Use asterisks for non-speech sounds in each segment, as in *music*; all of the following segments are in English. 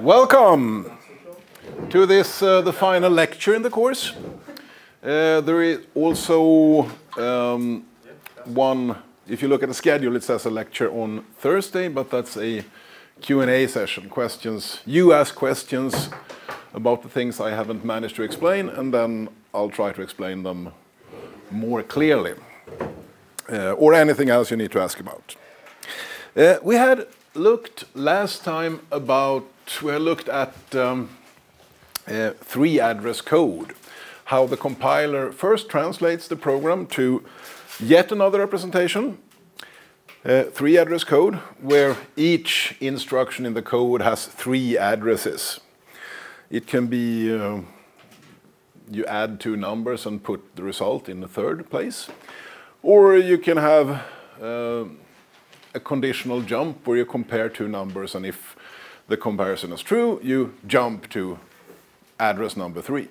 Welcome to this, uh, the final lecture in the course. Uh, there is also um, one, if you look at the schedule, it says a lecture on Thursday, but that's a Q&A session. Questions, you ask questions about the things I haven't managed to explain, and then I'll try to explain them more clearly. Uh, or anything else you need to ask about. Uh, we had looked last time about we looked at um, uh, three address code, how the compiler first translates the program to yet another representation, uh, three address code, where each instruction in the code has three addresses. It can be uh, you add two numbers and put the result in the third place, or you can have uh, a conditional jump where you compare two numbers and if the comparison is true, you jump to address number three.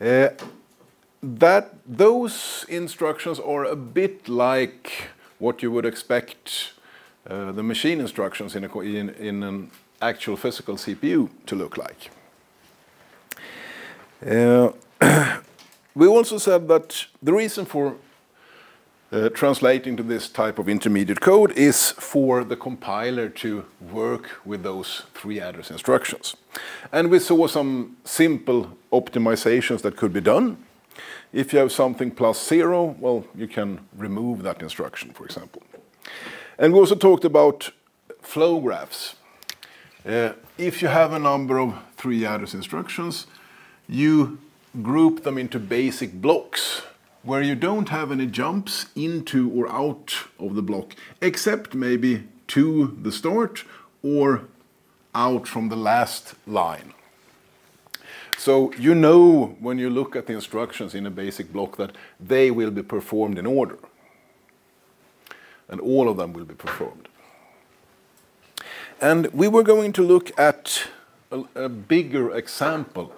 Uh, that those instructions are a bit like what you would expect uh, the machine instructions in, a, in, in, an actual physical CPU to look like. Uh, *coughs* we also said that the reason for uh, translating to this type of intermediate code is for the compiler to work with those three address instructions. And we saw some simple optimizations that could be done. If you have something plus zero, well, you can remove that instruction, for example. And we also talked about flow graphs. Uh, if you have a number of three address instructions, you group them into basic blocks where you don't have any jumps into or out of the block, except maybe to the start or out from the last line. So you know when you look at the instructions in a basic block that they will be performed in order. And all of them will be performed. And we were going to look at a, a bigger example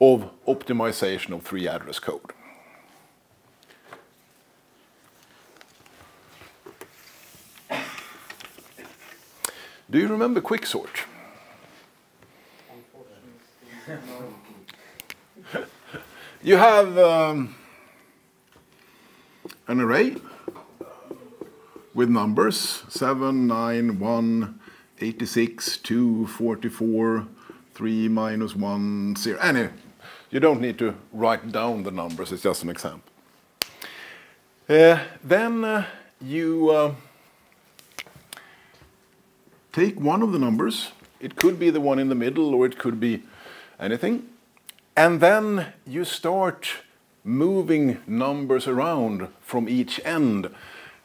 of optimization of three address code. Do you remember quicksort? you have um, an array with numbers 7, 9, 1, 86, 2, 44, 3, minus 1, 0. Anyway, you don't need to write down the numbers, it's just an example. Uh, then uh, you uh, take one of the numbers, it could be the one in the middle or it could be anything, and then you start moving numbers around from each end.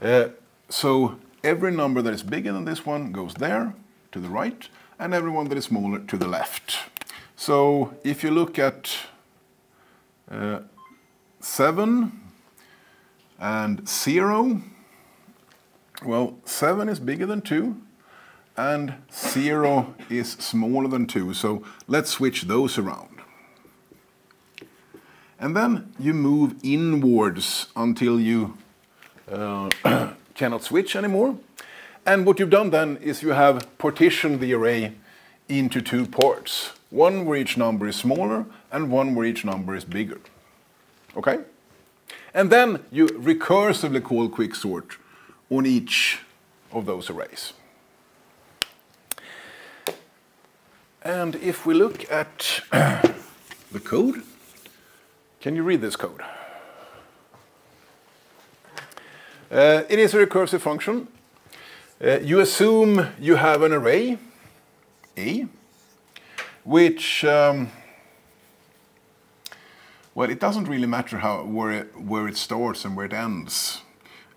Uh, so every number that is bigger than this one goes there to the right, and every one that is smaller to the left. So if you look at uh, 7 and 0, well, 7 is bigger than 2, and 0 is smaller than 2. So let's switch those around. And then you move inwards until you uh, *clears throat* cannot switch anymore. And what you've done then is you have partitioned the array into two parts. One where each number is smaller and one where each number is bigger. Okay? And then you recursively call quicksort on each of those arrays. And if we look at *clears throat* the code, can you read this code? Uh, it is a recursive function. Uh, you assume you have an array, A, which, um, well, it doesn't really matter how, where, it, where it starts and where it ends.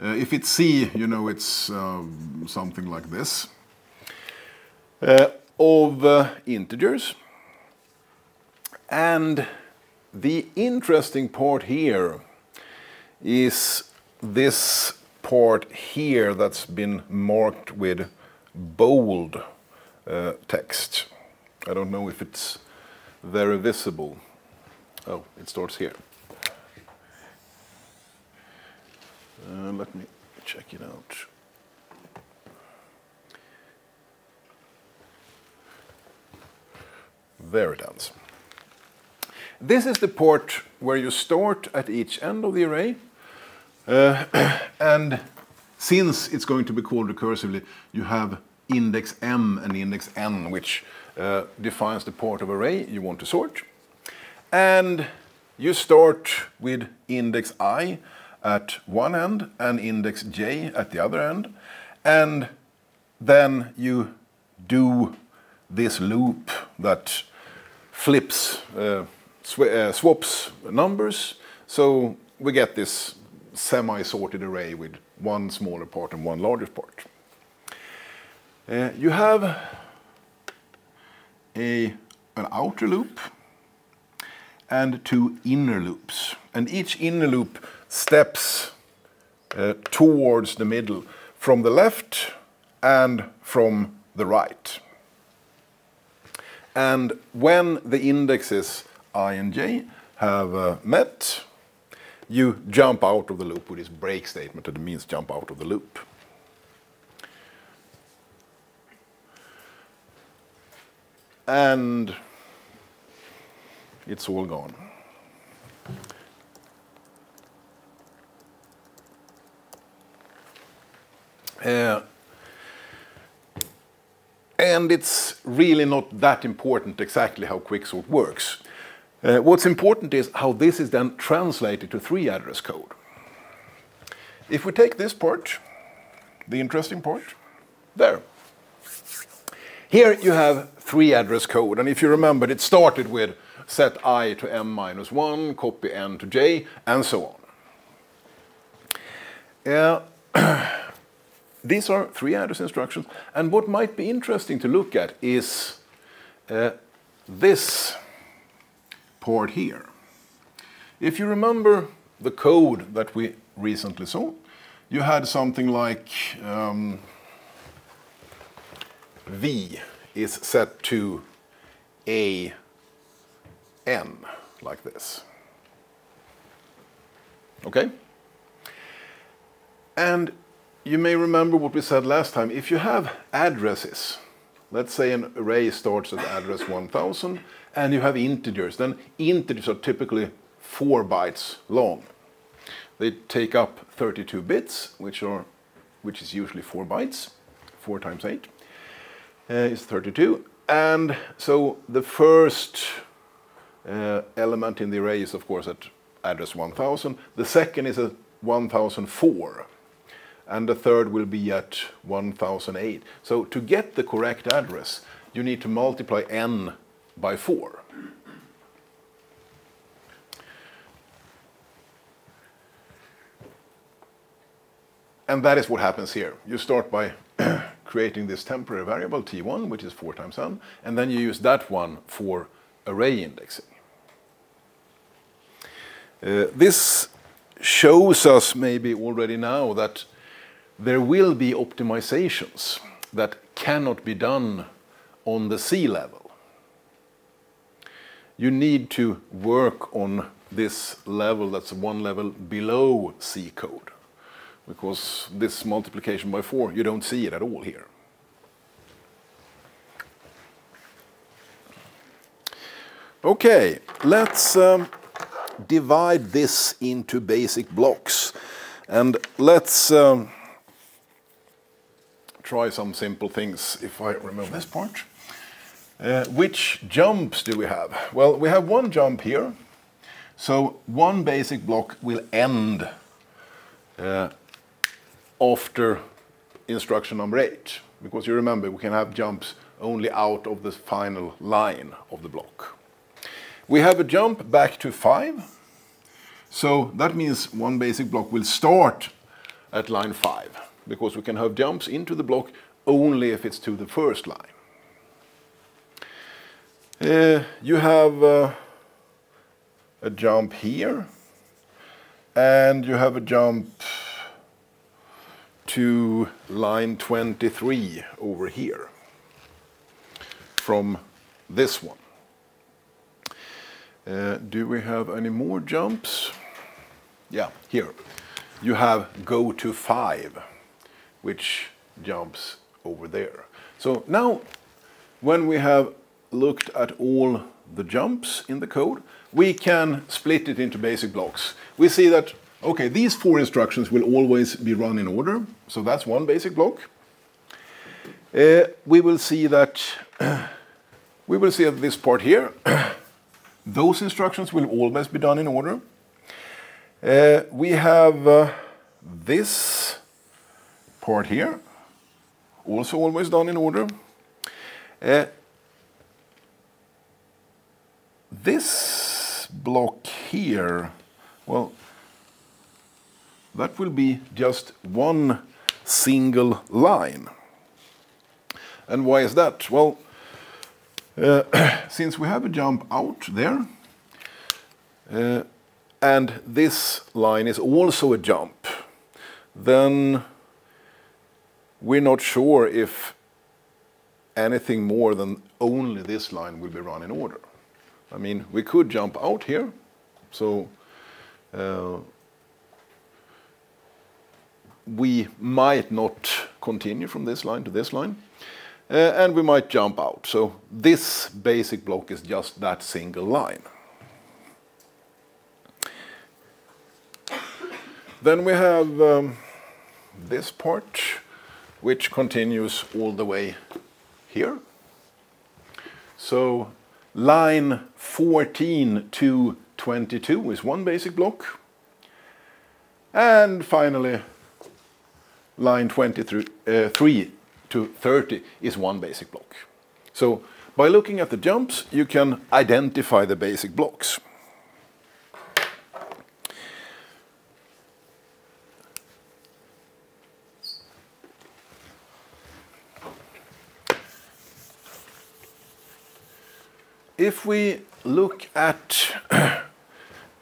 Uh, if it's C, you know it's um, something like this. Of uh, integers. And the interesting part here is this part here that's been marked with bold uh, text. I don't know if it's very visible. Oh, it starts here. Uh, let me check it out. There it ends. This is the port where you start at each end of the array. Uh, *clears throat* and since it's going to be called recursively, you have index m and index n, which uh, defines the part of array you want to sort. And you start with index i at one end and index j at the other end. And then you do this loop that flips, uh, sw uh, swaps numbers. So we get this semi-sorted array with one smaller part and one larger part. Uh, you have a, an outer loop and two inner loops. And each inner loop steps uh, towards the middle from the left and from the right. And when the indexes i and j have uh, met, you jump out of the loop with this break statement that means jump out of the loop. And it's all gone. Uh, and it's really not that important exactly how quicksort works. Uh, what's important is how this is then translated to three address code. If we take this part, the interesting part, there. Here you have three address code, and if you remember, it started with set i to m minus 1, copy n to j, and so on. Uh, *clears throat* these are three address instructions, and what might be interesting to look at is uh, this part here. If you remember the code that we recently saw, you had something like um, v is set to a n, like this. Okay? And you may remember what we said last time. If you have addresses, let's say an array starts at address 1000, and you have integers, then integers are typically 4 bytes long. They take up 32 bits, which, are, which is usually 4 bytes. 4 times 8 uh, is 32. And so the first uh, element in the array is, of course, at address 1000. The second is at 1004. And the third will be at 1008. So to get the correct address, you need to multiply n by 4. And that is what happens here. You start by *clears throat* creating this temporary variable t1, which is 4 times n, and then you use that one for array indexing. Uh, this shows us maybe already now that there will be optimizations that cannot be done on the C level you need to work on this level that's one level below C code. Because this multiplication by 4, you don't see it at all here. Okay, let's um, divide this into basic blocks. And let's um, try some simple things if I remove this part. Uh, which jumps do we have? Well, we have one jump here. So one basic block will end uh, after instruction number 8. Because you remember, we can have jumps only out of the final line of the block. We have a jump back to 5. So that means one basic block will start at line 5. Because we can have jumps into the block only if it's to the first line. Uh, you have uh, a jump here, and you have a jump to line 23 over here from this one. Uh, do we have any more jumps? Yeah, here. You have go to 5, which jumps over there. So now, when we have looked at all the jumps in the code, we can split it into basic blocks. We see that, okay, these four instructions will always be run in order, so that's one basic block. Uh, we will see that *clears throat* we will see that this part here, *coughs* those instructions will always be done in order. Uh, we have uh, this part here, also always done in order. Uh, this block here, well, that will be just one single line. And why is that? Well, uh, *coughs* since we have a jump out there, uh, and this line is also a jump, then we're not sure if anything more than only this line will be run in order. I mean, we could jump out here, so uh, we might not continue from this line to this line, uh, and we might jump out. So this basic block is just that single line. Then we have um, this part, which continues all the way here. So line 14 to 22 is one basic block. And finally, line 23 uh, to 30 is one basic block. So by looking at the jumps, you can identify the basic blocks. If we look at *clears throat* uh,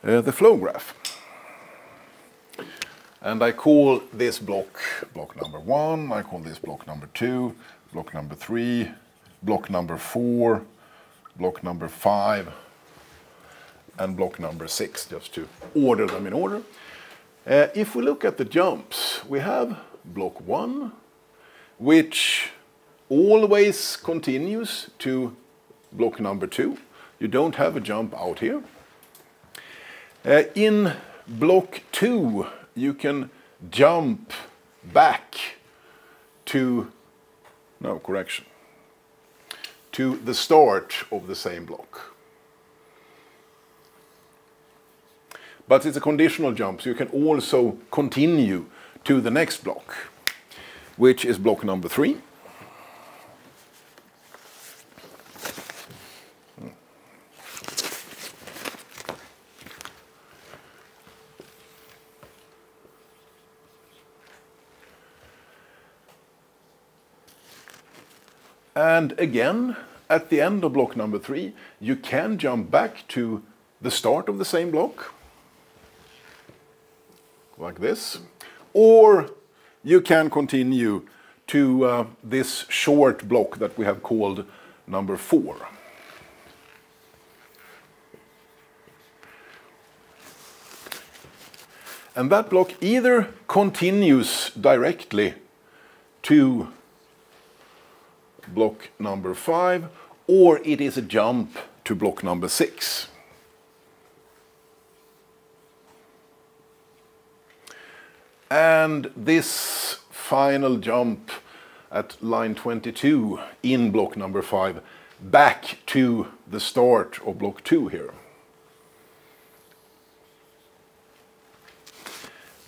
the flow graph, and I call this block block number one, I call this block number two, block number three, block number four, block number five, and block number six, just to order them in order. Uh, if we look at the jumps, we have block one, which always continues to block number two. You don't have a jump out here. Uh, in block two, you can jump back to, no, correction, to the start of the same block. But it's a conditional jump, so you can also continue to the next block, which is block number three. And again, at the end of block number three, you can jump back to the start of the same block, like this, or you can continue to uh, this short block that we have called number four. And that block either continues directly to block number five, or it is a jump to block number six. And this final jump at line 22 in block number five back to the start of block two here.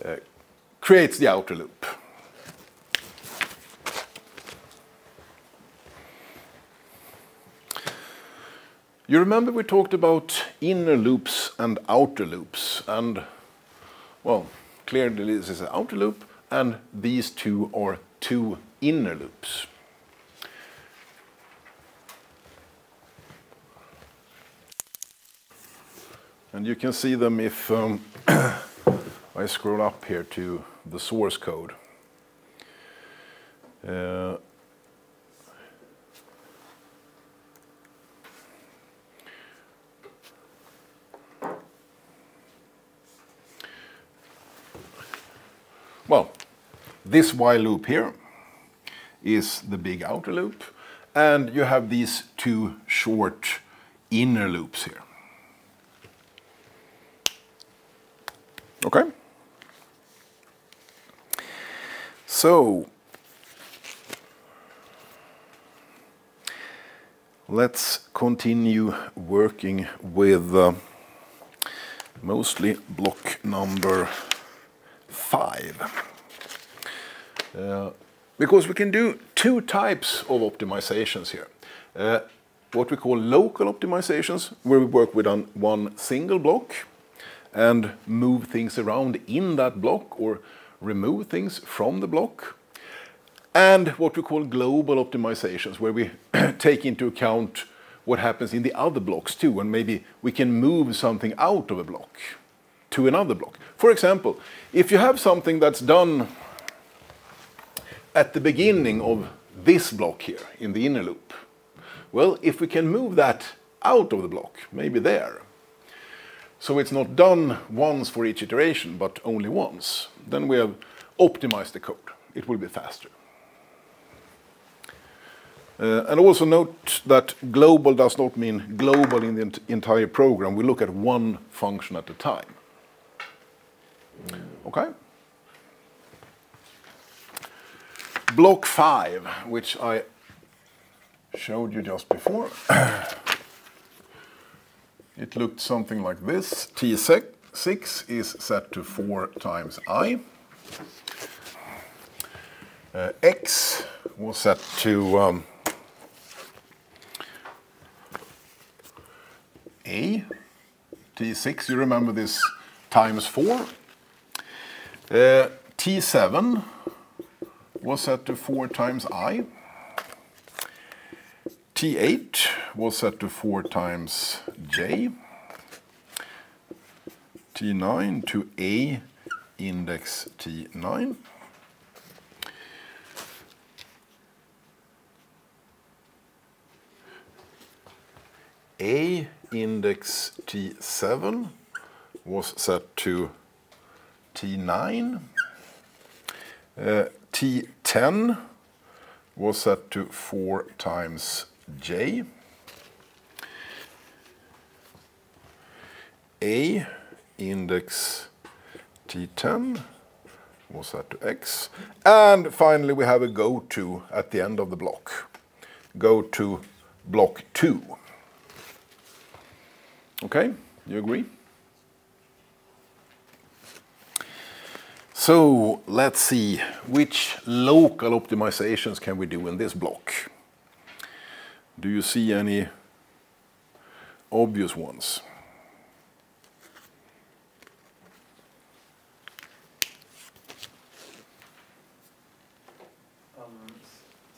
Uh, creates the outer loop. You remember we talked about inner loops and outer loops, and well, clearly this is an outer loop, and these two are two inner loops. And you can see them if um, *coughs* I scroll up here to the source code. Uh, Well, this while loop here is the big outer loop, and you have these two short inner loops here. Okay? So, let's continue working with uh, mostly block number five. Uh, because we can do two types of optimizations here. Uh, what we call local optimizations, where we work with one single block and move things around in that block or remove things from the block. And what we call global optimizations, where we *clears throat* take into account what happens in the other blocks too, and maybe we can move something out of a block to another block. For example, if you have something that's done at the beginning of this block here in the inner loop, well, if we can move that out of the block, maybe there, so it's not done once for each iteration, but only once, then we have optimized the code. It will be faster. Uh, and also note that global does not mean global in the entire program. We look at one function at a time. Okay? Block 5, which I showed you just before. *clears throat* it looked something like this. T6 is set to 4 times i. Uh, x was set to um, a. T6, you remember this times 4. Uh, T7 was set to 4 times i. T8 was set to 4 times j. T9 to a index T9. A index T7 was set to T9. Uh, T10 was set to 4 times J. A index T10 was set to X. And finally we have a go to at the end of the block. Go to block 2. Okay, you agree? So let's see which local optimizations can we do in this block. Do you see any obvious ones?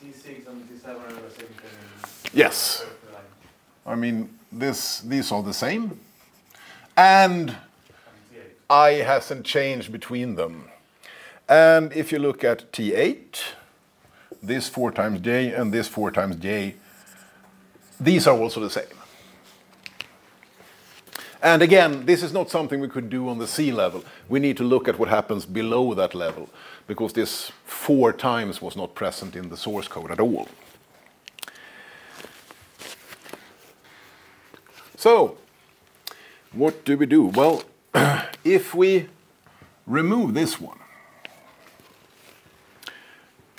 T6 and T7 are the same thing. Yes. I mean, this, these are the same. And I hasn't changed between them. And if you look at T8, this 4 times J and this 4 times J, these are also the same. And again, this is not something we could do on the C level. We need to look at what happens below that level, because this four times was not present in the source code at all. So, what do we do? Well, *clears throat* if we remove this one,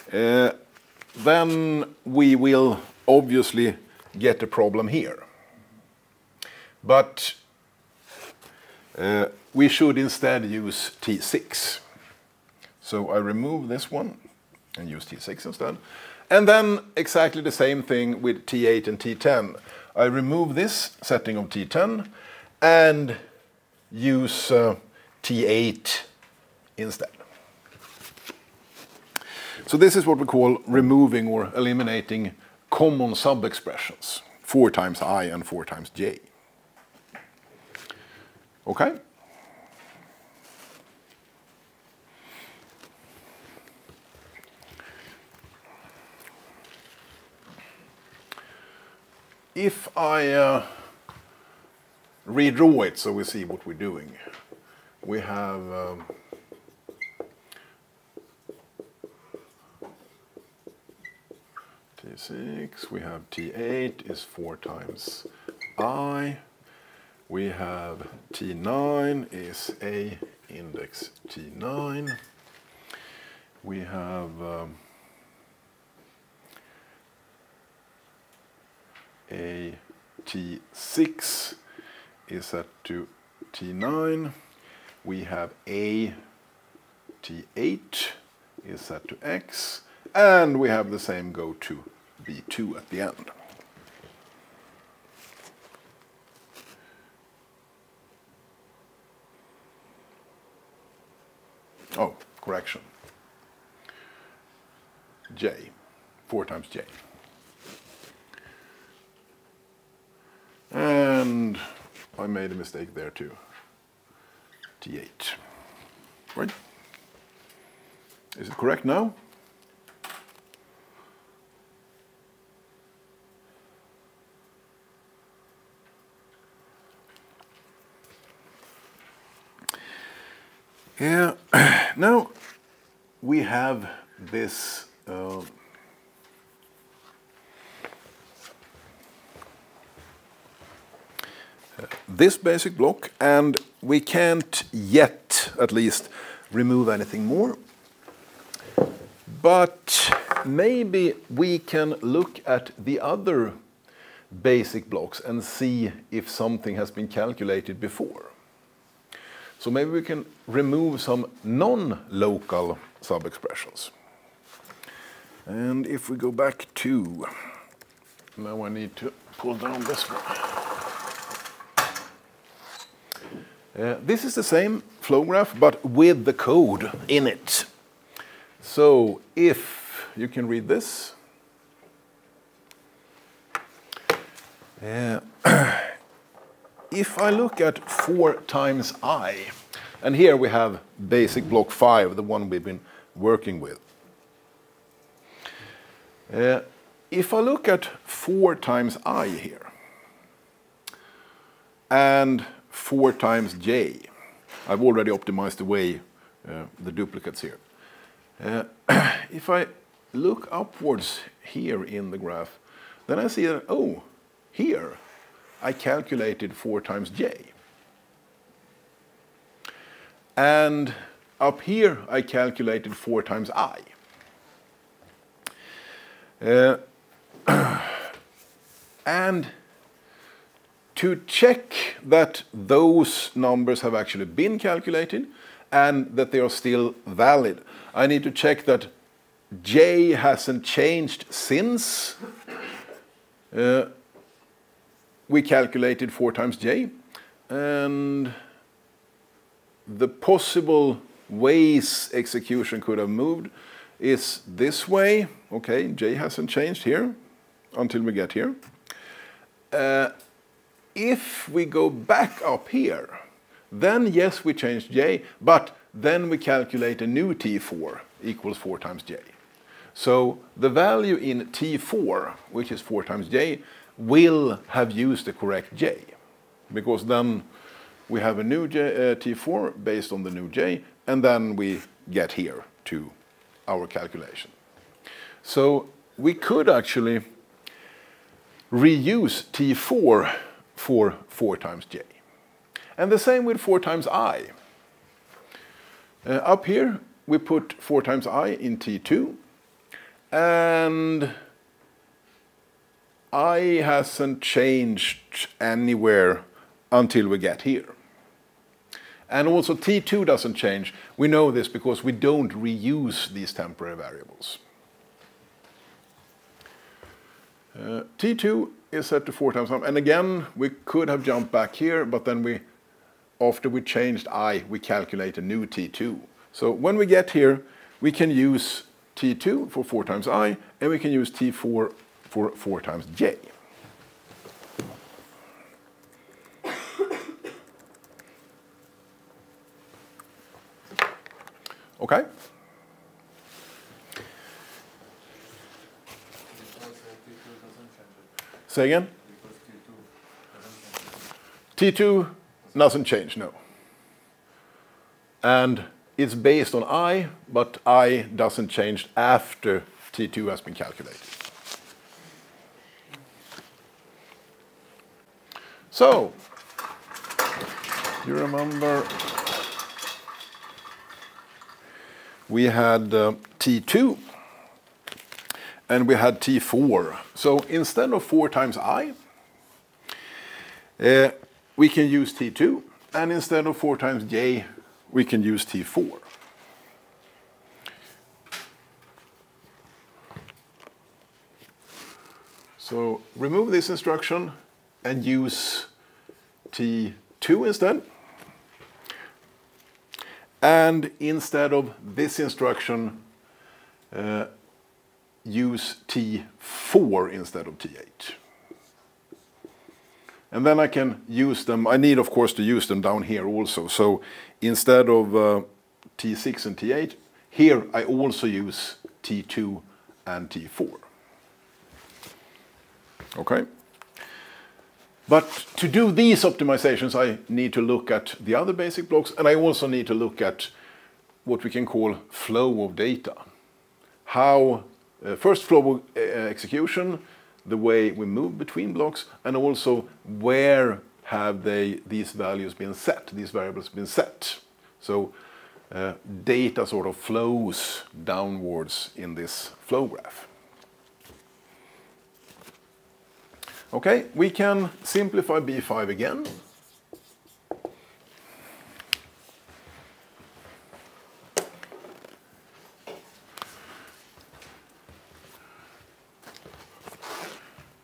then we will obviously get a problem here. But uh, we should instead use T6. So I remove this one and use T6 instead. And then exactly the same thing with T8 and T10. I remove this setting of T10 and use uh, T8 instead. So this is what we call removing or eliminating common sub-expressions, 4 times i and 4 times j. Okay? If I uh, redraw it so we see what we're doing, we have um, T6, we have T8 is 4 times i. We have T9 is A index T9. We have um, a T6 is set to T9. We have a T8 is set to X. And we have the same go to B2 at the end. Oh, correction. J, 4 times J. And I made a mistake there too. T8. Right? Is it correct now? Yeah, *clears throat* now we have this uh, this basic block and we can't yet at least remove anything more. But maybe we can look at the other basic blocks and see if something has been calculated before. So maybe we can remove some non-local sub-expressions. And if we go back to, now I need to pull down this one. Uh, this is the same flow graph, but with the code in it. So if you can read this. Uh, *clears throat* if I look at 4 times i, and here we have basic block 5, the one we've been working with. Uh, if I look at 4 times i here, and 4 times j, I've already optimized away uh, the duplicates here. Uh, *clears throat* if I look upwards here in the graph, then I see that, oh, here I calculated 4 times j. And up here I calculated 4 times i. Uh, *clears throat* and to check that those numbers have actually been calculated and that they are still valid, I need to check that j hasn't changed since uh, we calculated 4 times j. And the possible ways execution could have moved is this way. Okay, j hasn't changed here until we get here. Uh, if we go back up here, then yes, we change j, but then we calculate a new t4 equals 4 times j. So the value in t4, which is 4 times j, will have used the correct j. Because then we have a new j, uh, t4 based on the new j, and then we get here to our calculation. So we could actually reuse t4 for 4 times j. And the same with 4 times i. Uh, up here, we put 4 times i in T2, and i hasn't changed anywhere until we get here. And also T2 doesn't change. We know this because we don't reuse these temporary variables. Uh, T2 is set to 4 times i, and again, we could have jumped back here, but then we after we changed i, we calculate a new t2. So when we get here, we can use t2 for 4 times i, and we can use t4 for 4 times j. Okay? Say again? T2 doesn't change, no. And it's based on i, but i doesn't change after T2 has been calculated. So, you remember we had uh, T2 and we had T4. So instead of 4 times I, uh, we can use T2, and instead of 4 times J, we can use T4. So remove this instruction and use T2 instead. And instead of this instruction, uh, use T4 instead of T8. And then I can use them. I need, of course, to use them down here also. So instead of uh, T6 and T8, here I also use T2 and T4. Okay? But to do these optimizations, I need to look at the other basic blocks, and I also need to look at what we can call flow of data. How, uh, first flow of uh, execution, the way we move between blocks, and also where have they, these values been set, these variables been set. So uh, data sort of flows downwards in this flow graph. Okay, we can simplify B5 again.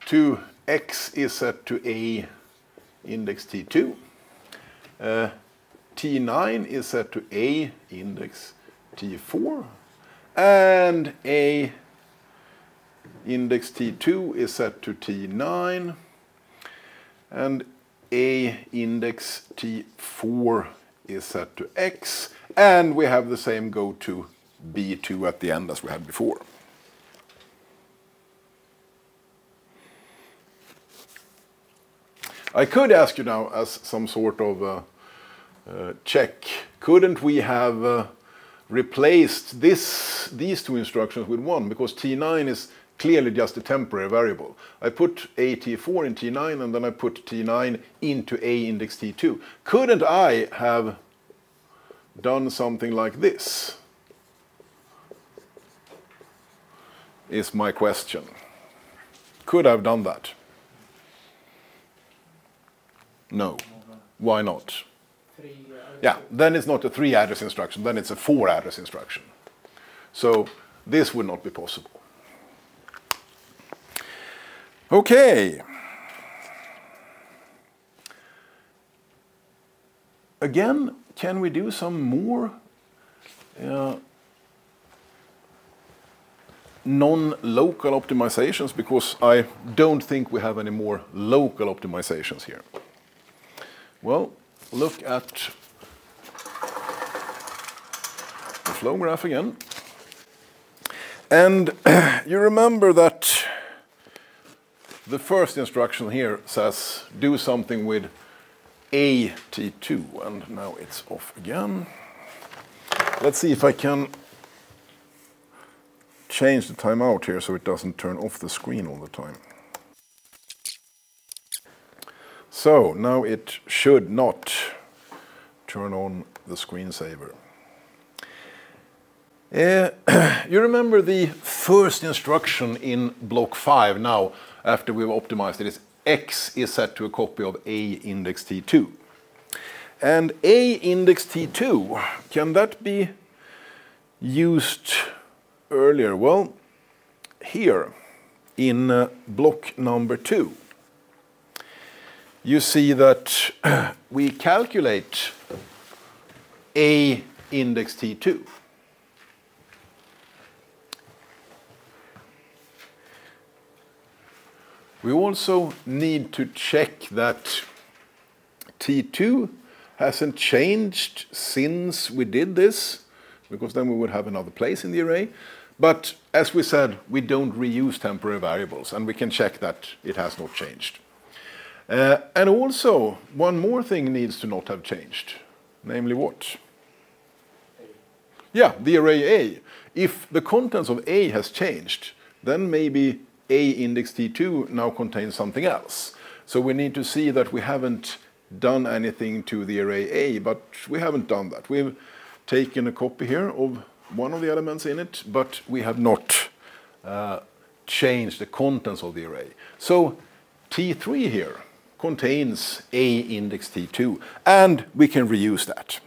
To x is set to A index T2. Uh, T9 is set to A index T4. And A index T2 is set to T9 and A index T4 is set to X and we have the same go to B2 at the end as we had before. I could ask you now as some sort of uh, check, couldn't we have uh, replaced this, these two instructions with one because T9 is clearly just a temporary variable. I put a T4 in T9 and then I put T9 into A index T2. Couldn't I have done something like this? Is my question. Could I have done that? No. Why not? Yeah, then it's not a three address instruction, then it's a four address instruction. So this would not be possible. Okay. Again, can we do some more uh, non-local optimizations because I don't think we have any more local optimizations here. Well, look at the flow graph again. And *clears throat* you remember that the first instruction here says do something with AT2 and now it's off again. Let's see if I can change the timeout here so it doesn't turn off the screen all the time. So now it should not turn on the screensaver. Uh, *clears throat* you remember the first instruction in block 5 now after we've optimized it is x is set to a copy of a index t2. And a index t2, can that be used earlier? Well, here in uh, block number 2, you see that *clears throat* we calculate a index t2. We also need to check that T2 hasn't changed since we did this, because then we would have another place in the array. But as we said, we don't reuse temporary variables, and we can check that it has not changed. Uh, and also, one more thing needs to not have changed, namely what? A. Yeah, the array A. If the contents of A has changed, then maybe a index T2 now contains something else. So we need to see that we haven't done anything to the array A, but we haven't done that. We've taken a copy here of one of the elements in it, but we have not uh, changed the contents of the array. So T3 here contains A index T2, and we can reuse that.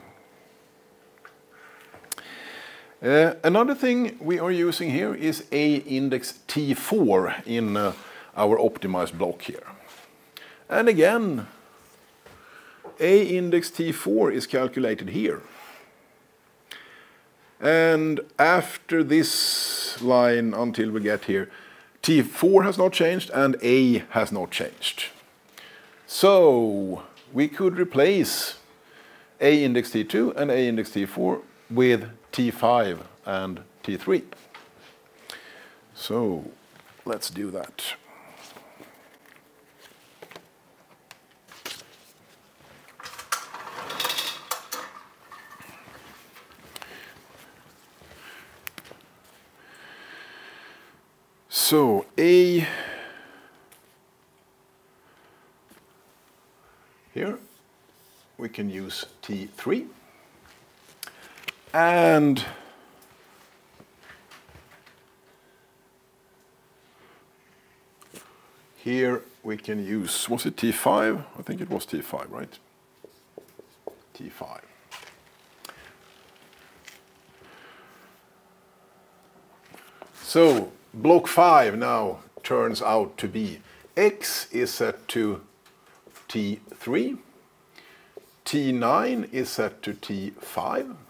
Uh, another thing we are using here is A index T4 in uh, our optimized block here. And again, A index T4 is calculated here. And after this line until we get here, T4 has not changed and A has not changed. So we could replace A index T2 and A index T4 with T5 and T3. So let's do that. So A here we can use T3 and here we can use, was it T5? I think it was T5, right? T5. So block 5 now turns out to be x is set to T3, T9 is set to T5, uh,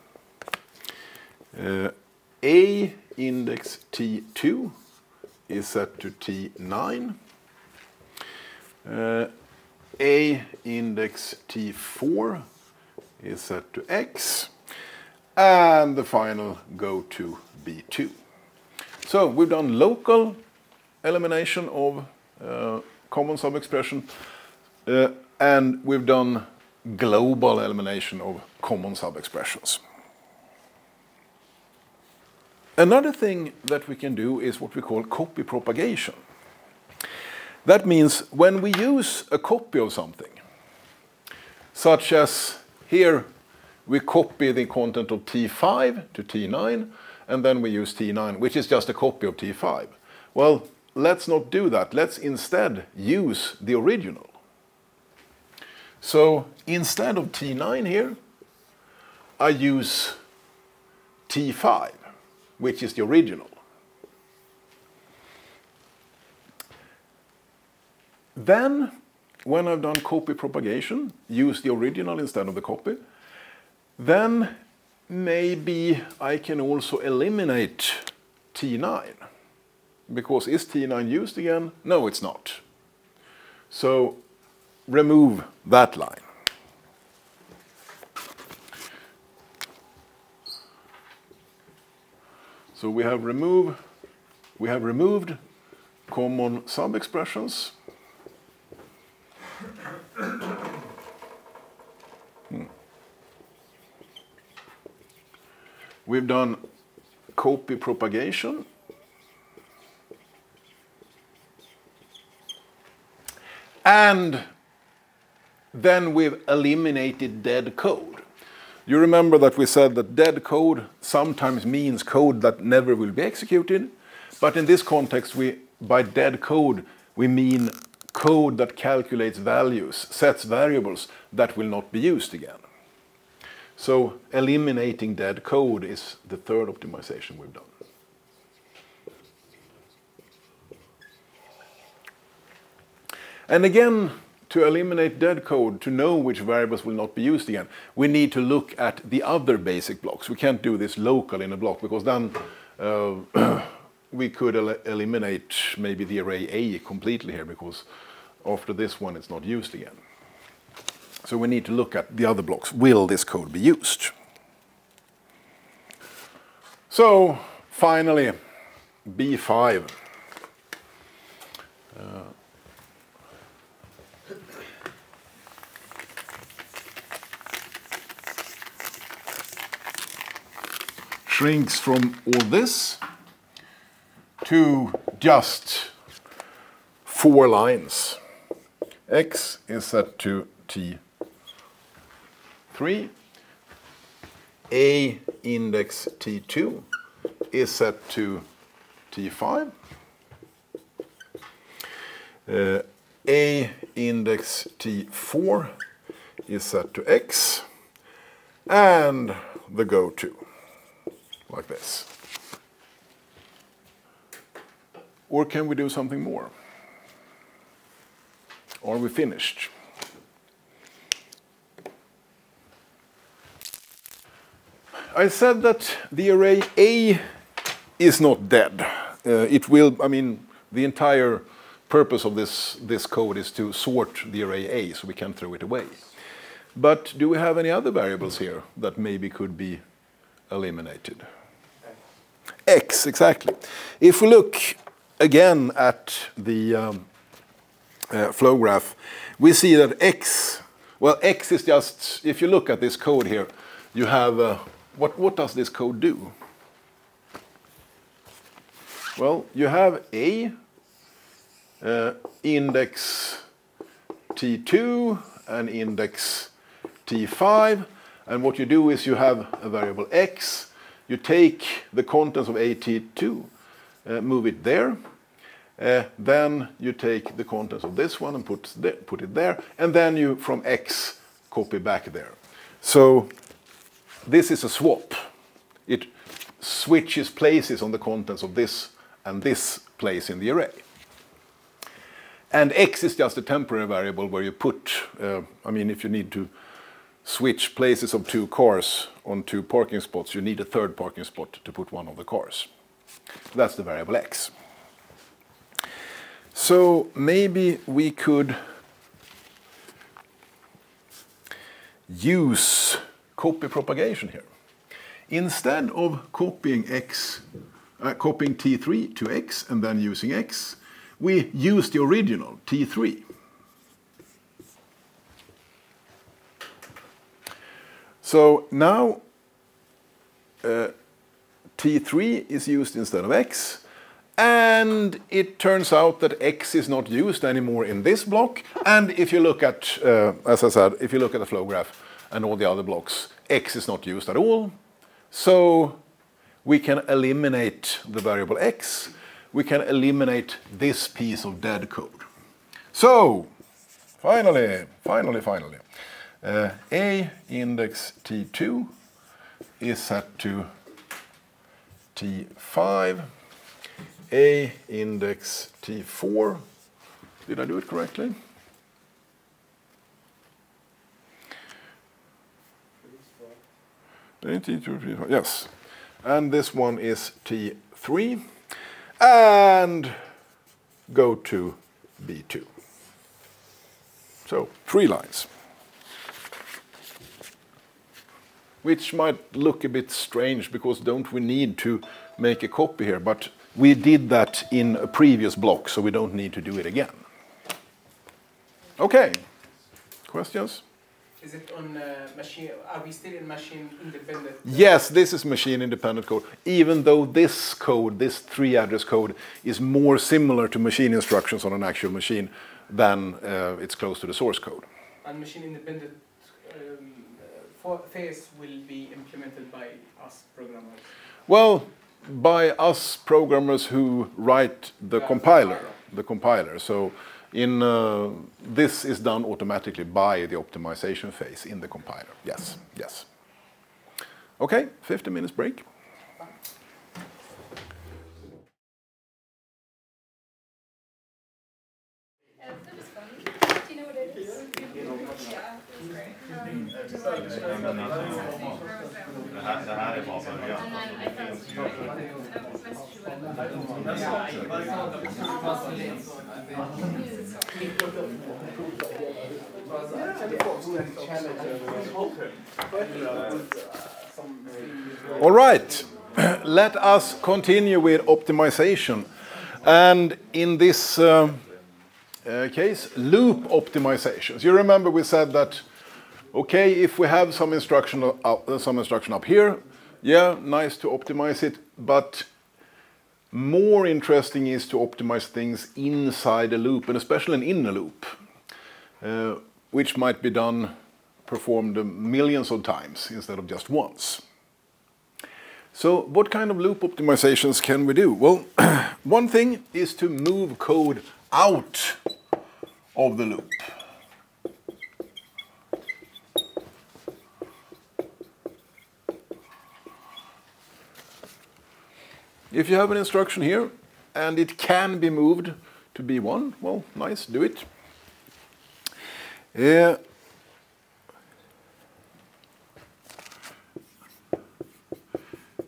A index T2 is set to T9, uh, A index T4 is set to X, and the final go to B2. So we've done local elimination of uh, common subexpression, uh, and we've done global elimination of common subexpressions. Another thing that we can do is what we call copy propagation. That means when we use a copy of something, such as here we copy the content of T5 to T9, and then we use T9, which is just a copy of T5. Well, let's not do that. Let's instead use the original. So instead of T9 here, I use T5, which is the original. Then, when I've done copy propagation, use the original instead of the copy, then maybe I can also eliminate T9. Because is T9 used again? No, it's not. So remove that line. So we have remove, we have removed common sub-expressions. Hmm. We've done copy propagation. And then we've eliminated dead code. You remember that we said that dead code sometimes means code that never will be executed. But in this context, we, by dead code, we mean code that calculates values, sets variables that will not be used again. So eliminating dead code is the third optimization we've done. And again, to eliminate dead code, to know which variables will not be used again, we need to look at the other basic blocks. We can't do this local in a block because then uh, *clears throat* we could el eliminate maybe the array A completely here because after this one it's not used again. So we need to look at the other blocks. Will this code be used? So finally, B5. Uh, shrinks from all this to just four lines. x is set to t3, a index t2 is set to t5, uh, a index t4 is set to x, and the go-to, like this. Or can we do something more? Are we finished? I said that the array A is not dead. Uh, it will, I mean, the entire purpose of this, this code is to sort the array A, so we can't throw it away. But do we have any other variables here that maybe could be eliminated? X, exactly. If we look again at the um, uh, flow graph, we see that X, well, X is just, if you look at this code here, you have, uh, what, what does this code do? Well, you have A, uh, index T2 and index T5, and what you do is you have a variable X, you take the contents of AT2, uh, move it there, uh, then you take the contents of this one and put, put it there, and then you, from X, copy back there. So this is a swap. It switches places on the contents of this and this place in the array. And X is just a temporary variable where you put, uh, I mean, if you need to switch places of two cars on two parking spots, you need a third parking spot to put one of the cars. That's the variable x. So maybe we could use copy propagation here. Instead of copying x, uh, copying t3 to x and then using x, we use the original t3. So now uh, T3 is used instead of X, and it turns out that X is not used anymore in this block. And if you look at, uh, as I said, if you look at the flow graph and all the other blocks, X is not used at all. So we can eliminate the variable X. We can eliminate this piece of dead code. So, finally, finally, finally. Uh, A index T2 is set to T5. A index T4. Did I do it correctly? Yes. And this one is T3. And go to B2. So, three lines. Which might look a bit strange because don't we need to make a copy here? But we did that in a previous block, so we don't need to do it again. Okay, questions? Is it on uh, machine? Are we still in machine independent? Yes, this is machine independent code. Even though this code, this three address code, is more similar to machine instructions on an actual machine than uh, it's close to the source code. And machine independent um, phase will be implemented by us programmers? Well, by us programmers who write the Yeah, compiler, the compiler. So in uh, this is done automatically by the optimization phase in the compiler. Yes, yes. Okay, 50 minutes break. Uh, that was fun. Do you know what it is? Yeah, it's great. Um, just like, Det här, det här är bara början. And then I found some uh, message you went All right, *clears throat* let us continue with optimization. And in this uh, uh, case, loop optimizations. You remember we said that, okay, if we have some instruction, up, uh, some instruction up here, yeah, nice to optimize it, but more interesting is to optimize things inside a loop, and especially an inner loop. uh, which might be done, performed millions of times instead of just once. So what kind of loop optimizations can we do? Well, *clears throat* one thing is to move code out of the loop. If you have an instruction here and it can be moved to B1, well, nice, do it. Uh,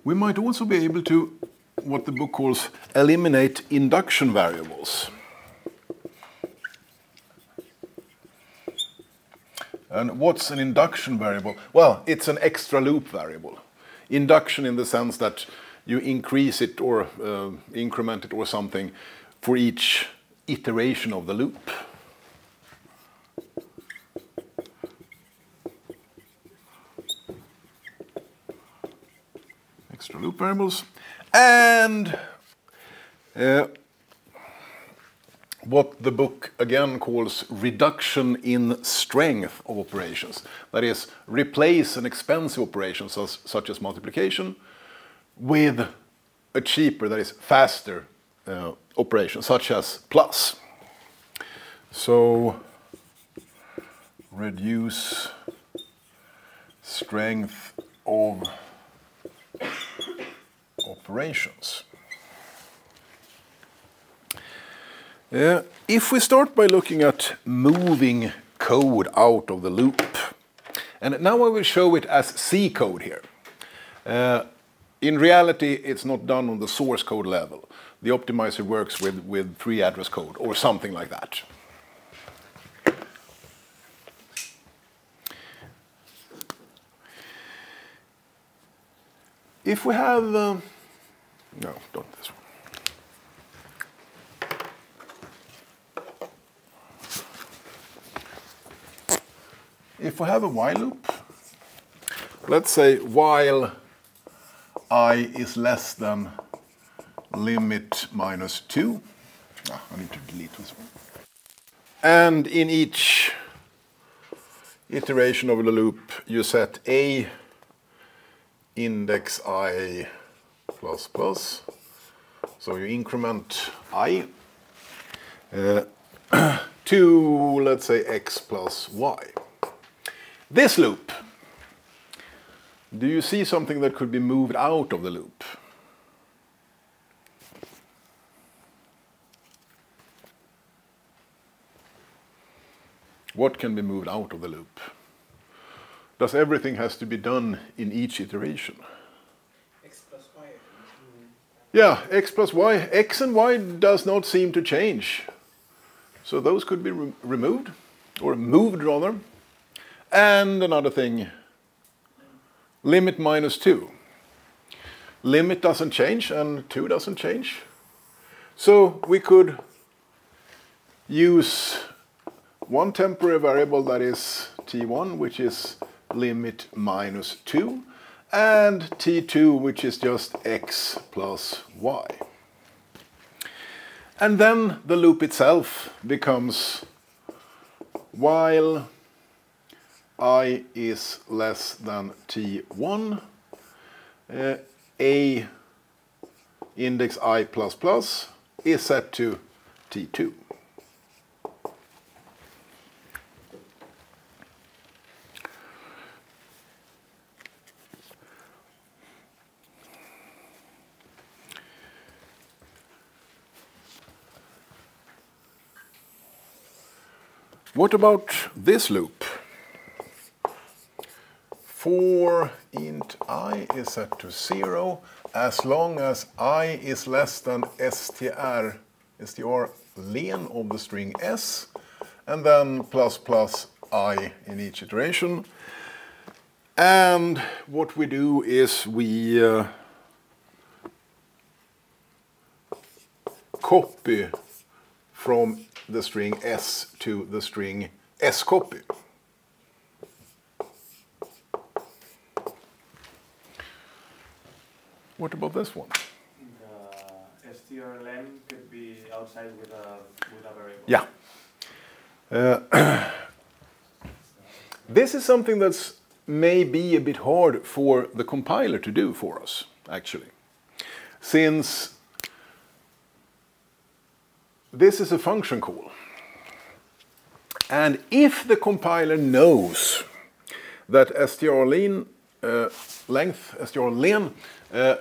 we might also be able to, what the book calls, eliminate induction variables. And what's an induction variable? Well, it's an extra loop variable. Induction in the sense that you increase it or uh, increment it or something for each iteration of the loop. Extra loop variables. And uh, what the book again calls reduction in strength of operations. That is, replace an expensive operation such, such as multiplication with a cheaper, that is faster uh, operation, such as plus. So reduce strength of operations. Uh, if we start by looking at moving code out of the loop, and now I will show it as C code here. Uh, in reality, it's not done on the source code level. The optimizer works with, with three address code or something like that. If we have, uh, no, don't this one. If we have a while loop, let's say while i is less than limit minus 2. Ah, I need to delete this one. And in each iteration of the loop, you set a index i plus plus. So you increment i uh, *coughs* to, let's say, x plus y. This loop do you see something that could be moved out of the loop? What can be moved out of the loop? Does everything has to be done in each iteration? X plus Y. Yeah, x plus y. x and y does not seem to change. So those could be re removed, or moved rather. And another thing, limit minus 2. Limit doesn't change and 2 doesn't change. So we could use one temporary variable that is t1, which is limit minus 2, and t2, which is just x plus y. And then the loop itself becomes while i is less than t1, uh, a index i plus plus is set to t2. What about this loop? For int i is set to 0 as long as i is less than str, str len of the string s, and then plus plus i in each iteration. And what we do is we uh, copy from the string s to the string s copy. What about this one? The strlen could be outside with a, with a variable. Yeah. Uh, *clears throat* This is something that's may be a bit hard for the compiler to do for us, actually. Since this is a function call. And if the compiler knows that strlen uh, length, strlen, uh,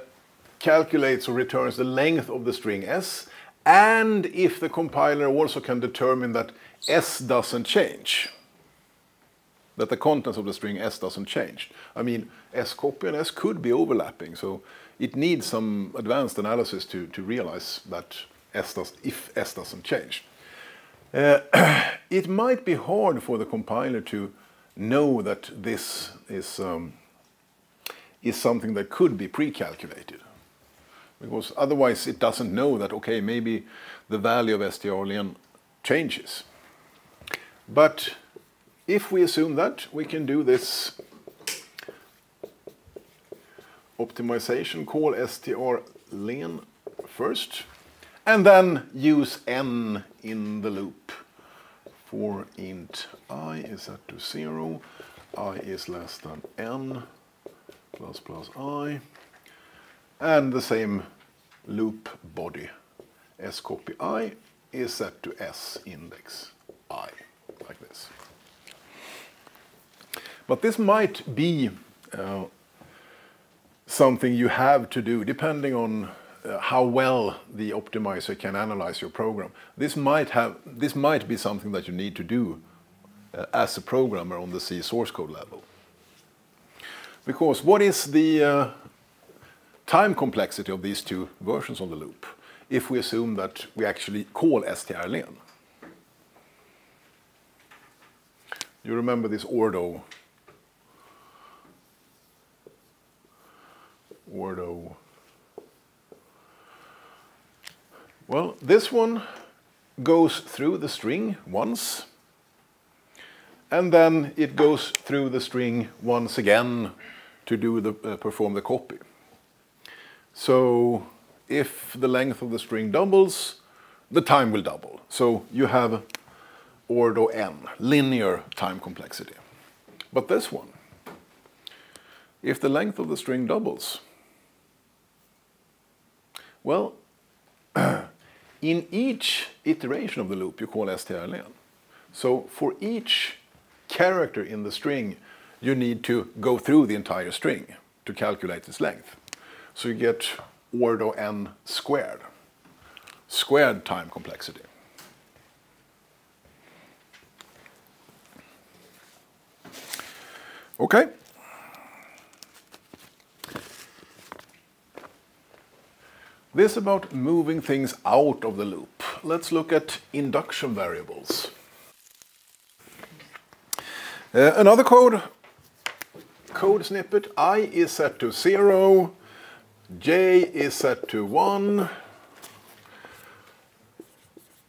calculates or returns the length of the string s, and if the compiler also can determine that s doesn't change, that the contents of the string s doesn't change. I mean, s copy and s could be overlapping, so it needs some advanced analysis to, to realize that s does, if s doesn't change. Uh, *clears throat* it might be hard for the compiler to know that this is, um, is something that could be pre-calculated. Because otherwise it doesn't know that, okay, maybe the value of strlen changes. But if we assume that, we can do this optimization call strlen first, and then use n in the loop for int i is set to 0, i is less than n plus plus i, and the same loop body s copy i is set to s index i, like this. But this might be uh, something you have to do depending on uh, how well the optimizer can analyze your program. This might, have, this might be something that you need to do uh, as a programmer on the C source code level. Because what is the uh, time complexity of these two versions on the loop if we assume that we actually call strlen? You remember this ordo ordo Well, this one goes through the string once, and then it goes through the string once again to do the, uh, perform the copy. So if the length of the string doubles, the time will double. So you have ordo n, linear time complexity. But this one, if the length of the string doubles, well, *clears throat* In each iteration of the loop, you call strlen. So for each character in the string, you need to go through the entire string to calculate its length. So you get ordo n squared, squared time complexity. Okay. This about moving things out of the loop. Let's look at induction variables. Uh, another code, code snippet, i is set to 0, j is set to 1,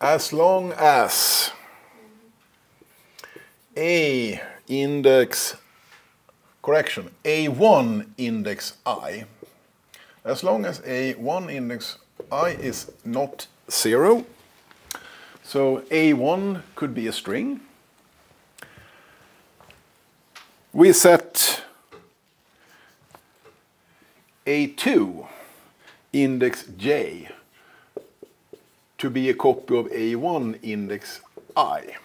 as long as a index, correction, a1 index i as long as a one index i is not zero, so a1 could be a string, we set a2 index j to be a copy of a1 index i.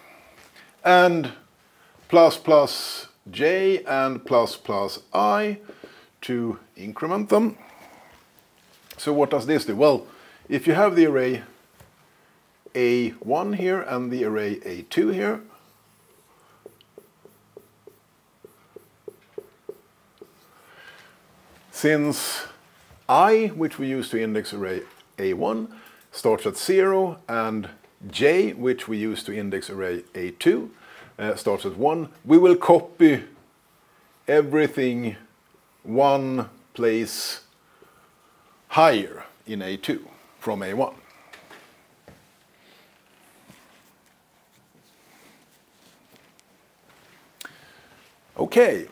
And plus plus j and plus plus i to increment them. So what does this do? Well, if you have the array A1 here and the array A2 here, since i, which we use to index array A1, starts at 0, and j, which we use to index array A2, uh, starts at 1, we will copy everything one place higher in A2 from A1. Okay.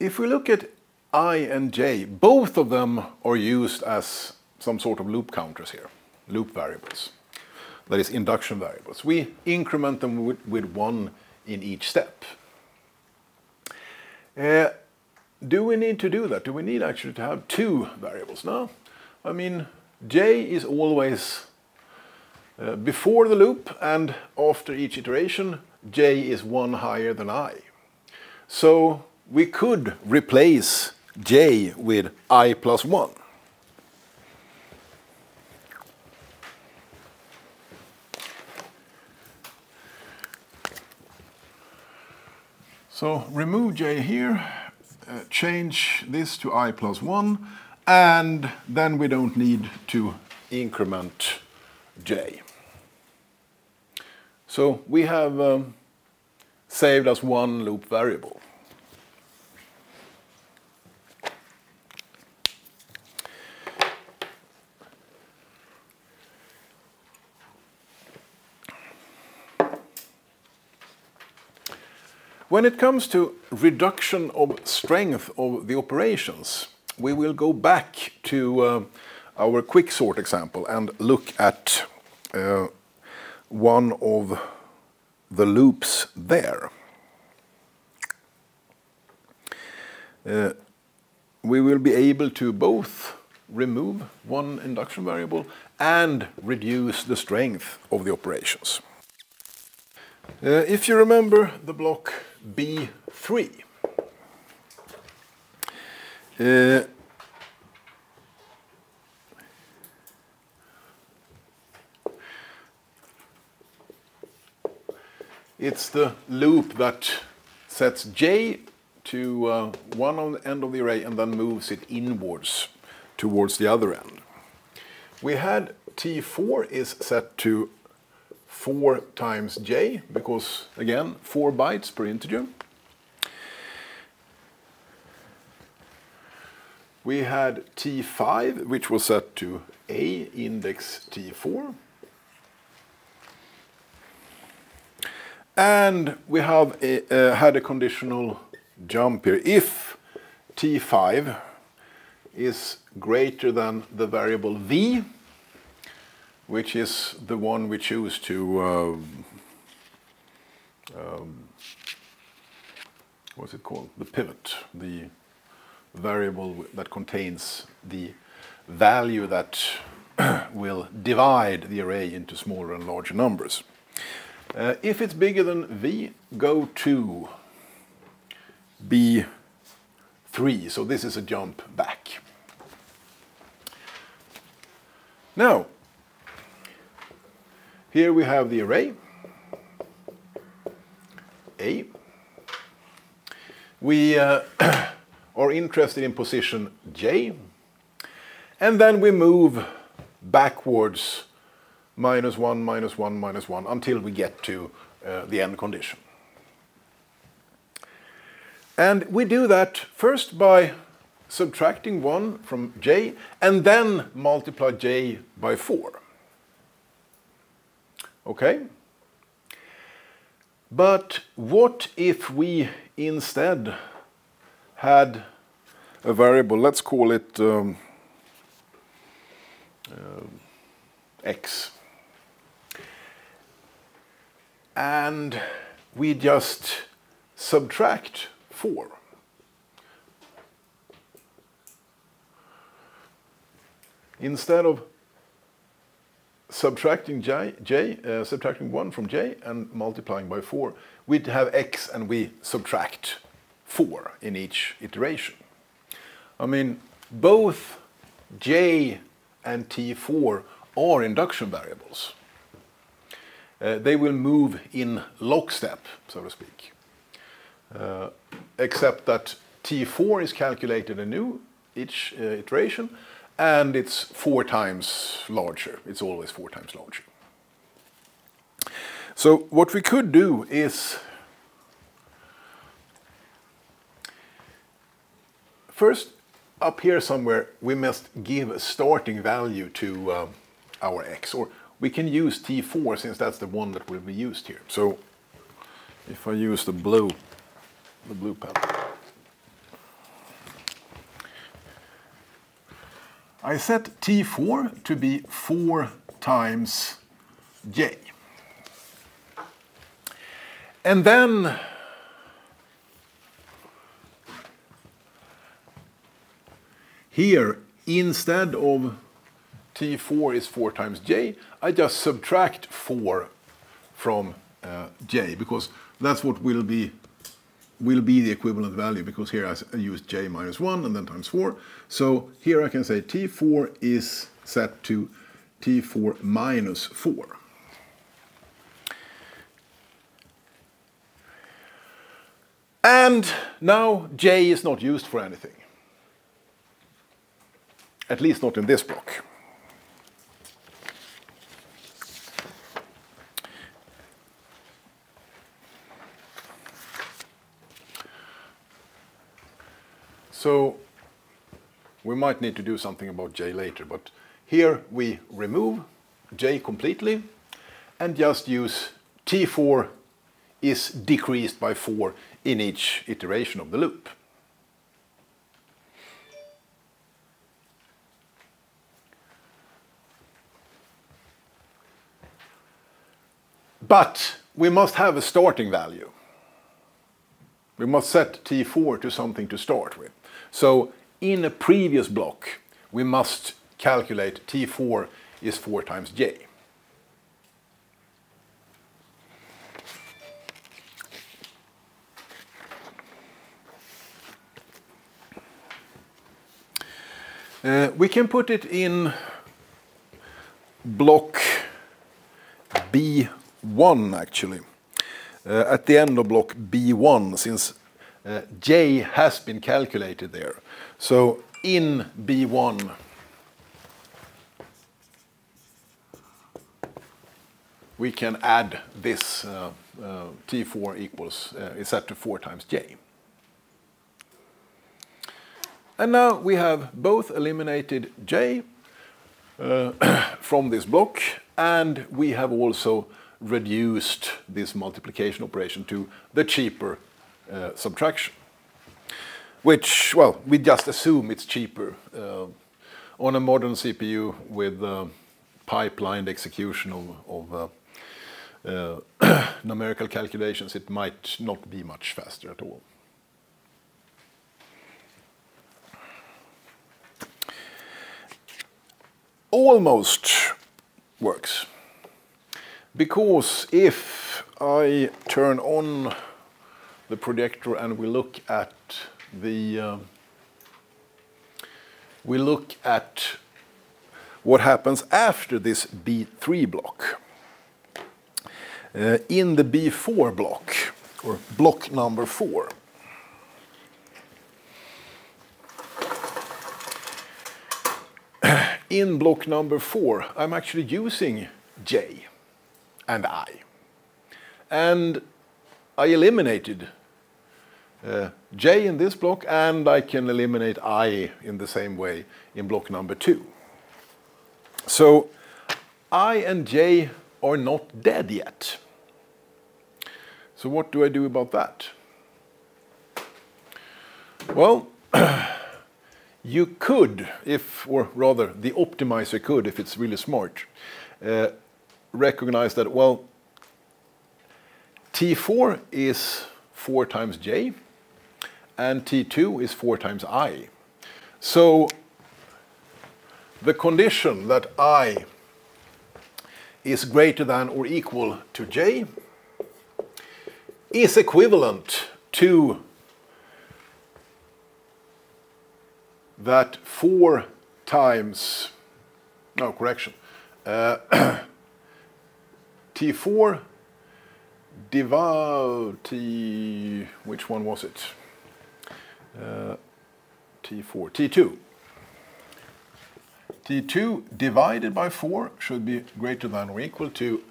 If we look at i and j, both of them are used as some sort of loop counters here, loop variables. that is induction variables. We increment them with, with one in each step. Uh, do we need to do that? Do we need actually to have two variables? No. I mean, j is always uh, before the loop and after each iteration, j is one higher than i. So we could replace j with i plus 1. So remove j here, uh, change this to i plus 1, and then we don't need to increment j. So we have um, saved as one loop variable. When it comes to reduction of strength of the operations, we will go back to uh, our quicksort example and look at uh, one of the loops there. Uh, we will be able to both remove one induction variable and reduce the strength of the operations. Uh, if you remember the block B3, uh, it's the loop that sets J to uh, one on the end of the array and then moves it inwards towards the other end. We had T4 is set to 4 times j, because again, 4 bytes per integer. We had t5, which was set to a index t4. And we have a, uh, had a conditional jump here. If t5 is greater than the variable v, which is the one we choose to, um, um, what's it called? The pivot, the variable that contains the value that *clears throat* will divide the array into smaller and larger numbers. Uh, if it's bigger than v, go to b3, so this is a jump back. Now, here we have the array A. We uh, *clears throat* are interested in position J. And then we move backwards minus 1, minus 1, minus 1 until we get to uh, the end condition. And we do that first by subtracting 1 from j and then multiply j by 4. Okay? But what if we instead had a variable, let's call it um, uh, x. And we just subtract 4. Instead of subtracting j, j uh, subtracting 1 from j and multiplying by 4, we'd have x and we subtract 4 in each iteration. I mean, both j and t4 are induction variables. Uh, they will move in lockstep, so to speak. Uh, except that t4 is calculated anew each uh, iteration, and it's four times larger. It's always four times larger. So what we could do is first up here somewhere we must give a starting value to uh, our x or we can use t4 since that's the one that will be used here. So if I use the blue the blue pen I set T4 to be 4 times j. And then here, instead of t4 is 4 times j, I just subtract 4 from uh, j because that's what will be will be the equivalent value because here I use j minus 1 and then times 4. So here I can say t4 is set to t4 minus 4. And now j is not used for anything. At least not in this block. So we might need to do something about j later, but here we remove j completely and just use t4 is decreased by 4 in each iteration of the loop. But we must have a starting value. We must set T4 to something to start with. So in a previous block, we must calculate T4 is 4 times J. Uh, we can put it in block B1 actually. Uh, at the end of block B1 since uh, J has been calculated there. So in B1 we can add this uh, uh, T4 equals uh, is set to 4 times J. And now we have both eliminated J uh, *coughs* from this block, and we have also reduced this multiplication operation to the cheaper uh, subtraction. Which, well, we just assume it's cheaper. Uh, on a modern CPU with uh, pipelined execution of, of uh, uh, *coughs* numerical calculations, it might not be much faster at all. almost works. Because if I turn on the projector and we look at the uh, we look at what happens after this B3 block. Uh, in the B4 block, or block number four, *clears throat* in block number four, I'm actually using J and I. And I eliminated uh, J in this block, and I can eliminate I in the same way in block number two. So I and J are not dead yet. So what do I do about that? Well, *clears throat* you could, if, or rather, the optimizer could, if it's really smart, uh, recognize that, well, T4 is 4 times J, and T2 is 4 times I. So the condition that I is greater than or equal to J is equivalent to that 4 times, no, correction, uh, T4 *clears throat* divide T, which one was it? Uh, T4, T2. T2 divided by 4 should be greater than or equal to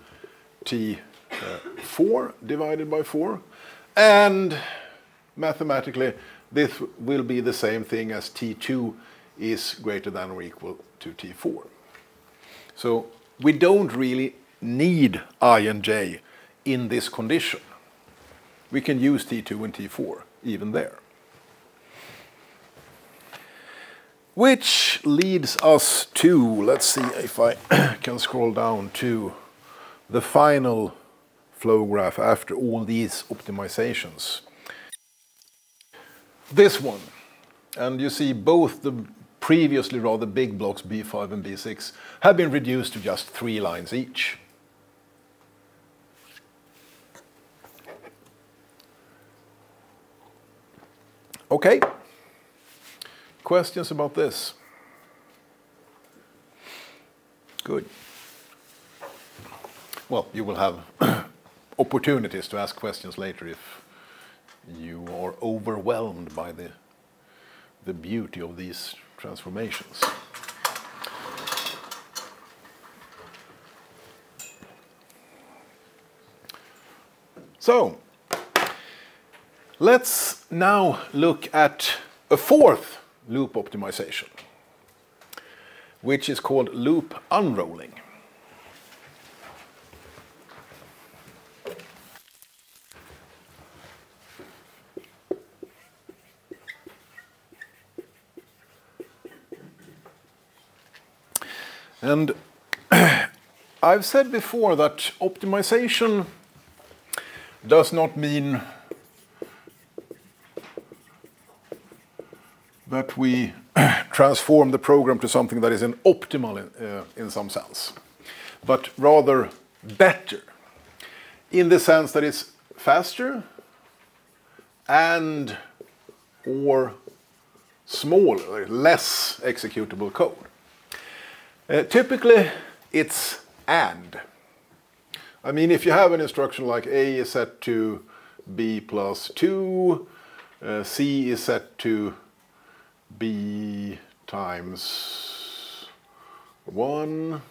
T4 divided by 4. And mathematically, this will be the same thing as T2 is greater than or equal to T4. So we don't really need I and J in this condition. We can use T2 and T4 even there. Which leads us to, let's see if I *coughs* can scroll down to the final flow graph after all these optimizations. This one, and you see both the previously rather big blocks B5 and B6 have been reduced to just three lines each. Okay. Questions about this? Good. Well, you will have *coughs* opportunities to ask questions later if you are overwhelmed by the, the beauty of these transformations. So, let's now look at a fourth loop optimization, which is called loop unrolling. And *clears throat* I've said before that optimization does not mean that we *clears throat* transform the program to something that is an optimal in, uh, in some sense, but rather better in the sense that it's faster and or smaller, less executable code. Uh, typically, it's and. I mean, if you have an instruction like A is set to B plus 2, uh, C is set to B times 1,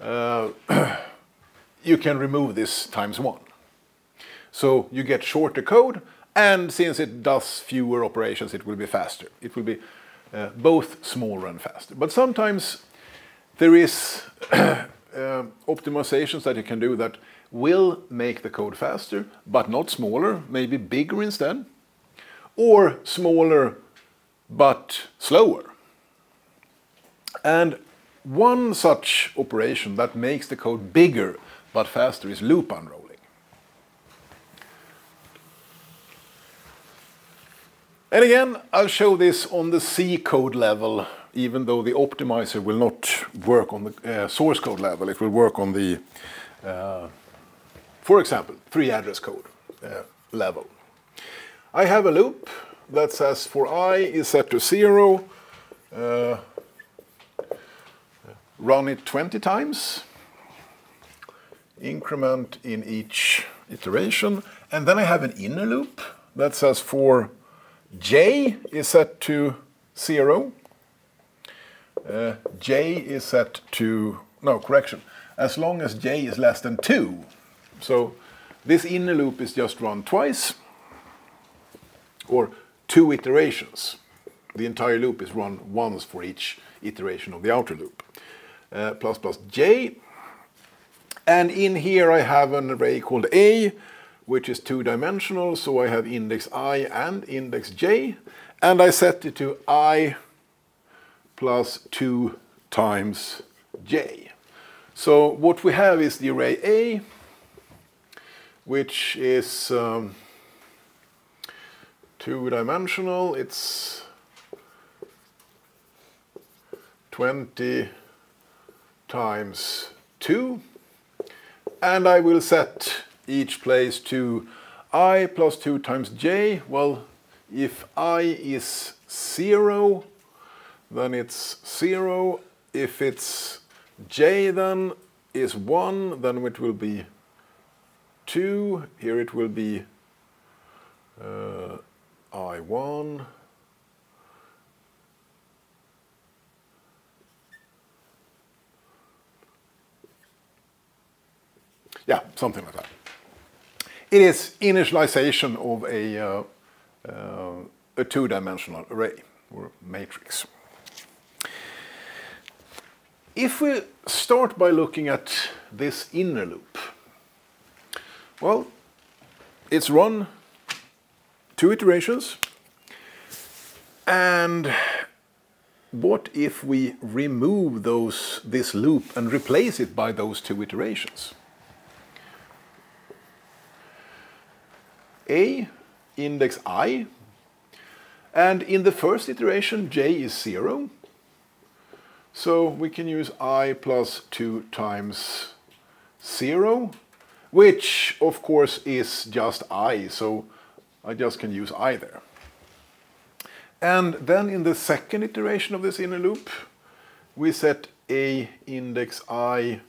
uh, *clears throat* you can remove this times 1. So you get shorter code, and since it does fewer operations, it will be faster. It will be uh, both smaller and faster. But sometimes there is *clears throat* uh, optimizations that you can do that will make the code faster, but not smaller, maybe bigger instead, or smaller but slower. And one such operation that makes the code bigger but faster is loop unrolling. And again, I'll show this on the C code level, even though the optimizer will not work on the uh, source code level. It will work on the, uh, for example, three address code uh, level. I have a loop that says for i is set to 0, uh, run it 20 times, increment in each iteration, and then I have an inner loop that says for j is set to 0, uh, j is set to, no, correction, as long as j is less than 2. So this inner loop is just run twice, or two iterations. The entire loop is run once for each iteration of the outer loop. Uh, plus plus j. And in here I have an array called a, which is two-dimensional, so I have index i and index j, and I set it to i plus 2 times j. So what we have is the array a, which is um, two-dimensional. It's 20 times 2. And I will set each place to i plus 2 times j. Well, if i is 0, then it's 0. If it's j then is 1, then it will be 2. Here it will be uh, I1 Yeah, something like that. It is initialization of a, uh, uh, a two-dimensional array or matrix. If we start by looking at this inner loop, well, it's run two iterations. And what if we remove those, this loop and replace it by those two iterations? A, index i, and in the first iteration j is 0, so we can use i plus 2 times 0, which of course is just i, so I just can use either. And then in the second iteration of this inner loop, we set a index i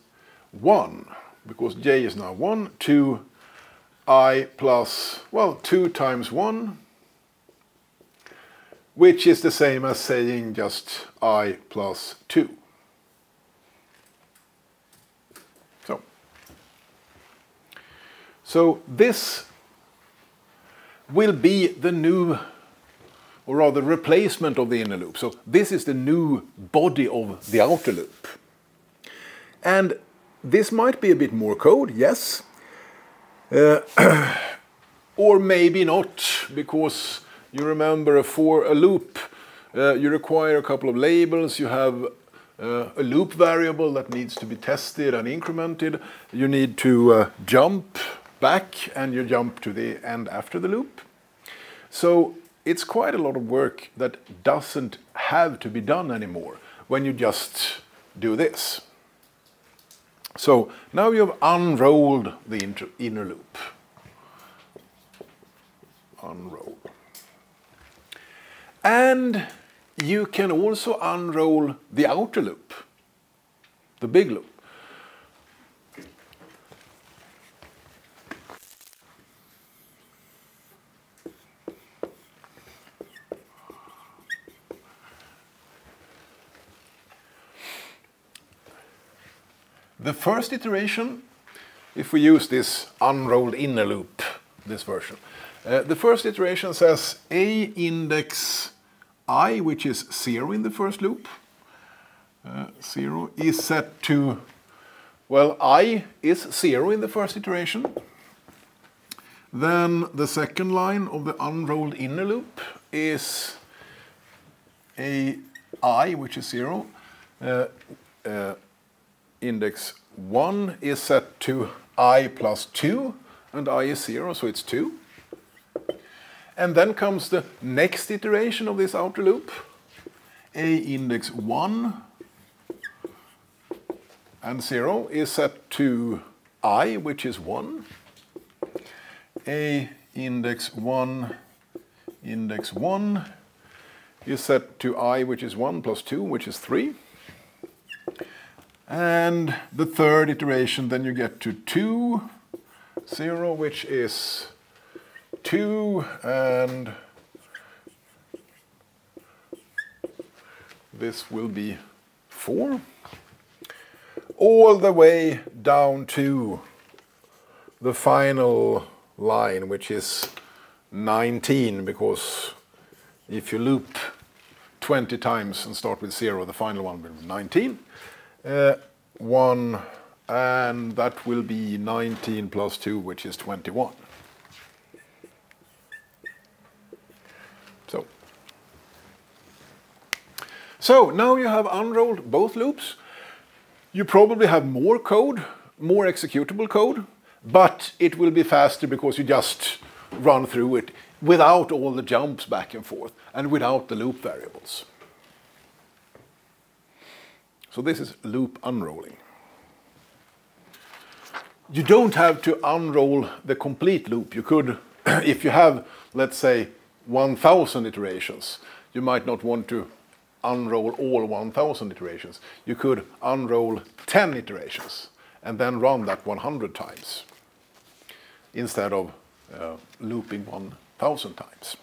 1, because j is now 1, to i plus, well, 2 times 1, which is the same as saying just i plus 2. So, so this will be the new, or rather replacement of the inner loop. So this is the new body of the outer loop. And this might be a bit more code, yes. Uh, *clears throat* or maybe not, because you remember for a loop, uh, you require a couple of labels, you have uh, a loop variable that needs to be tested and incremented, you need to uh, jump back and you jump to the end after the loop. So it's quite a lot of work that doesn't have to be done anymore when you just do this. So now you've unrolled the inner loop. Unroll. And you can also unroll the outer loop, the big loop. The first iteration, if we use this unrolled inner loop, this version, uh, the first iteration says a index i, which is 0 in the first loop, uh, 0 is set to, well, i is 0 in the first iteration. Then the second line of the unrolled inner loop is a i, which is 0. Uh, uh index 1 is set to i plus 2, and i is 0, so it's 2. And then comes the next iteration of this outer loop, a index 1 and 0 is set to i, which is 1. a index 1, index 1 is set to i, which is 1 plus 2, which is 3. And the third iteration, then you get to 2, 0, which is 2, and this will be 4, all the way down to the final line, which is 19, because if you loop 20 times and start with 0, the final one will be 19. Uh, 1, and that will be 19 plus 2, which is 21. So, so now you have unrolled both loops. You probably have more code, more executable code, but it will be faster because you just run through it without all the jumps back and forth and without the loop variables. So this is loop unrolling. You don't have to unroll the complete loop. You could, *clears throat* if you have, let's say, 1,000 iterations, you might not want to unroll all 1,000 iterations. You could unroll 10 iterations and then run that 100 times instead of uh, looping 1,000 times.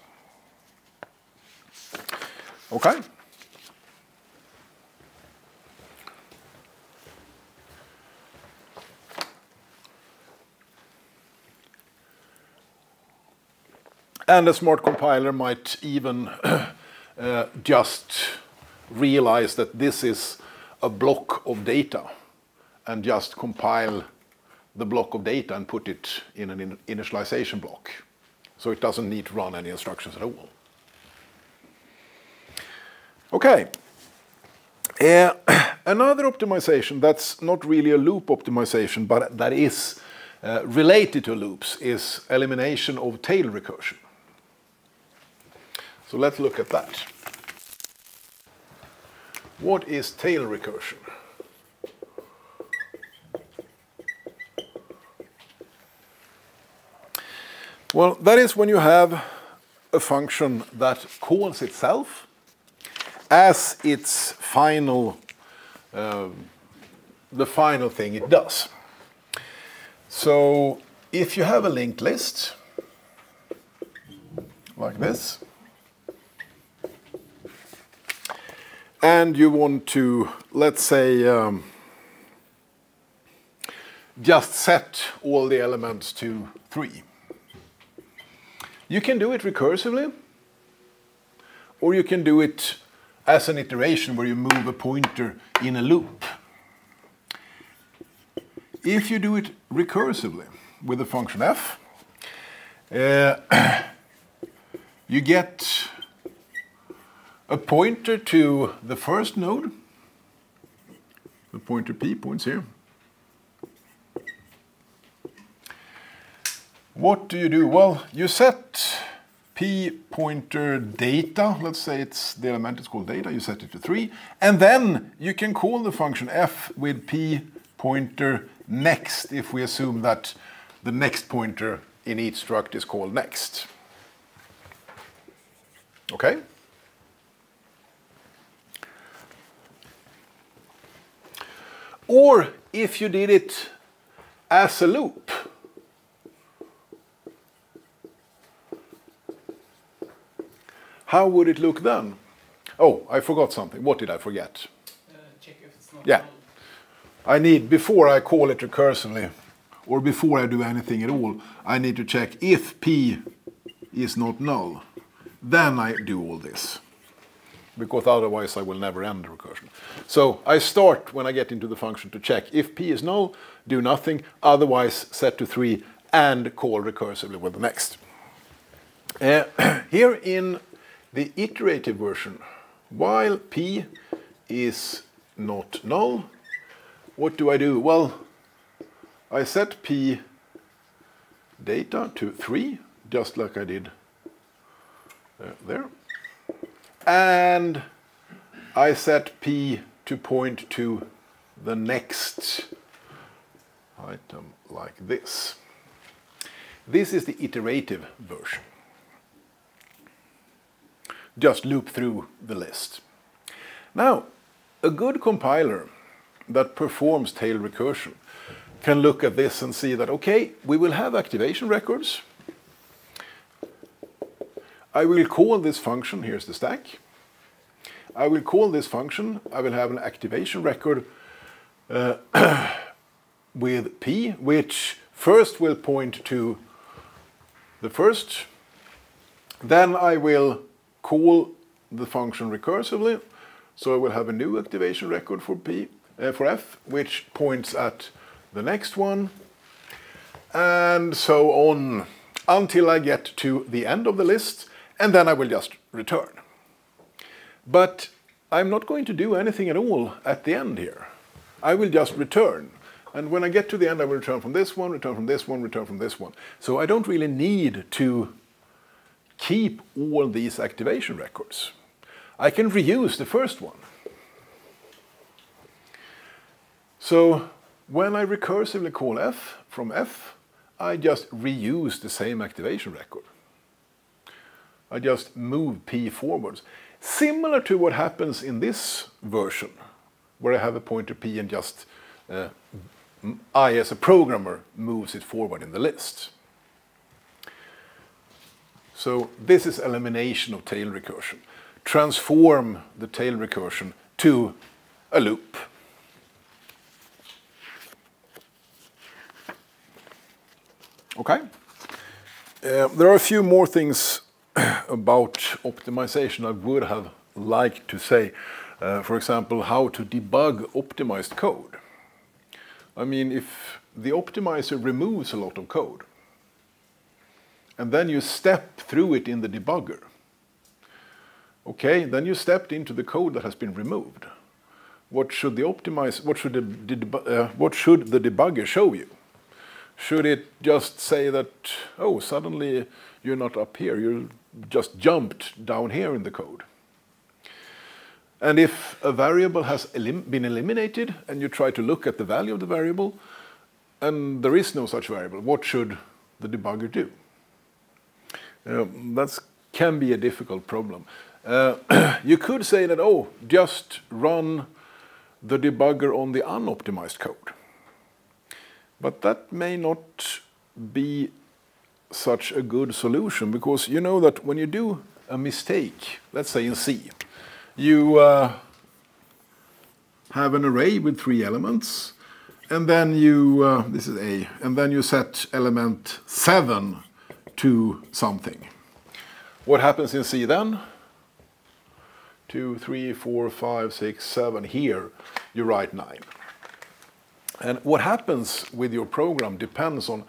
Okay? And a smart compiler might even *clears throat* uh, just realize that this is a block of data and just compile the block of data and put it in an initialization block. So it doesn't need to run any instructions at all. Okay. Uh, *clears throat* another optimization that's not really a loop optimization, but that is uh, related to loops is elimination of tail recursion. So let's look at that. What is tail recursion? Well, that is when you have a function that calls itself as its final, um, the final thing it does. So if you have a linked list, like this, and you want to, let's say, um, just set all the elements to 3. You can do it recursively, or you can do it as an iteration where you move a pointer in a loop. If you do it recursively with the function f, uh, *coughs* you get a pointer to the first node. The pointer p points here. What do you do? Well, you set p pointer data, let's say it's the element is called data, you set it to 3, and then you can call the function f with p pointer next if we assume that the next pointer in each struct is called next. Okay? Or if you did it as a loop, How would it look then? Oh, I forgot something. What did I forget? Uh, check if it's not Yeah. I need, before I call it recursively, or before I do anything at all, I need to check if P is not null. Then I do all this. Because otherwise I will never end the recursion. So I start when I get into the function to check if P is null, do nothing, otherwise set to 3 and call recursively with the next. Uh, *clears throat* here in the iterative version, while P is not null, what do I do? Well, I set P data to 3, just like I did uh, there. And I set P to point to the next item like this. This is the iterative version. Just loop through the list. Now, a good compiler that performs tail recursion can look at this and see that, okay, we will have activation records. I will call this function, here's the stack. I will call this function, I will have an activation record uh, *coughs* with p, which first will point to the first, then I will call the function recursively, so I will have a new activation record for p, uh, for f, which points at the next one, and so on until I get to the end of the list, and then I will just return. But I'm not going to do anything at all at the end here. I will just return. And when I get to the end, I will return from this one, return from this one, return from this one. So I don't really need to keep all these activation records. I can reuse the first one. So when I recursively call f from f, I just reuse the same activation record. I just move p forwards. Similar to what happens in this version, where I have a pointer p and just uh, I, as a programmer, moves it forward in the list. So this is elimination of tail recursion. Transform the tail recursion to a loop. Okay. Uh, there are a few more things about optimization I would have liked to say. Uh, for example, how to debug optimized code. I mean, if the optimizer removes a lot of code, and then you step through it in the debugger, okay, then you stepped into the code that has been removed. What should the optimize? What should the, uh, what should the debugger show you? Should it just say that, oh, suddenly you're not up here, you just jumped down here in the code? And if a variable has elim been eliminated and you try to look at the value of the variable, and there is no such variable, what should the debugger do? Uh, that can be a difficult problem. Uh, *clears throat* you could say that, oh, just run the debugger on the unoptimized code. But that may not be such a good solution because you know that when you do a mistake, let's say in C, you uh, have an array with three elements, and then you, uh, this is A, and then you set element 7 to something. What happens in C then? Two, three, four, five, six, seven. Here you write 9. And what happens with your program depends on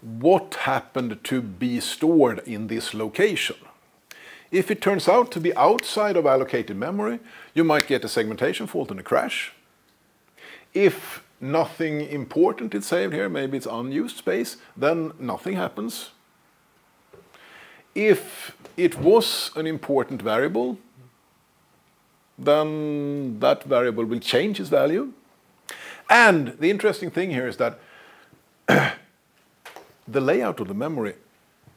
what happened to be stored in this location. If it turns out to be outside of allocated memory, you might get a segmentation fault and a crash. If nothing important is saved here, maybe it's unused space, then nothing happens. If it was an important variable, then that variable will change its value. And the interesting thing here is that *clears throat* the layout of the memory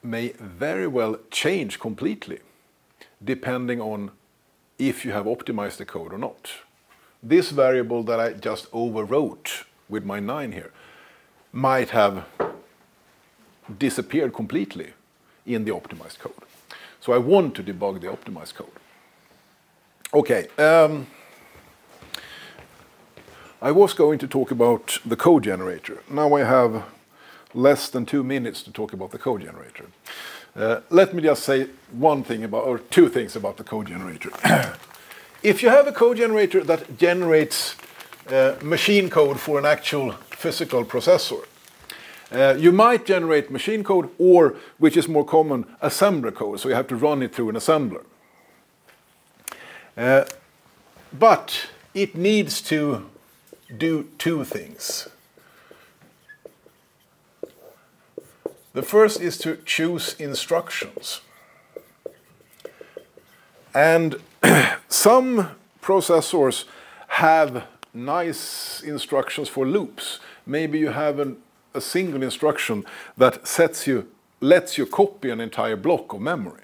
may very well change completely depending on if you have optimized the code or not. This variable that I just overwrote with my 9 here might have disappeared completely in the optimized code. So I want to debug the optimized code. Okay. Um, I was going to talk about the code generator. Now I have less than two minutes to talk about the code generator. Uh, let me just say one thing about, or two things about the code generator. *clears throat* if you have a code generator that generates uh, machine code for an actual physical processor, uh, you might generate machine code or, which is more common, assembler code, so you have to run it through an assembler. Uh, but it needs to do two things. The first is to choose instructions. And *clears throat* some processors have nice instructions for loops. Maybe you have an, a single instruction that sets you, lets you copy an entire block of memory.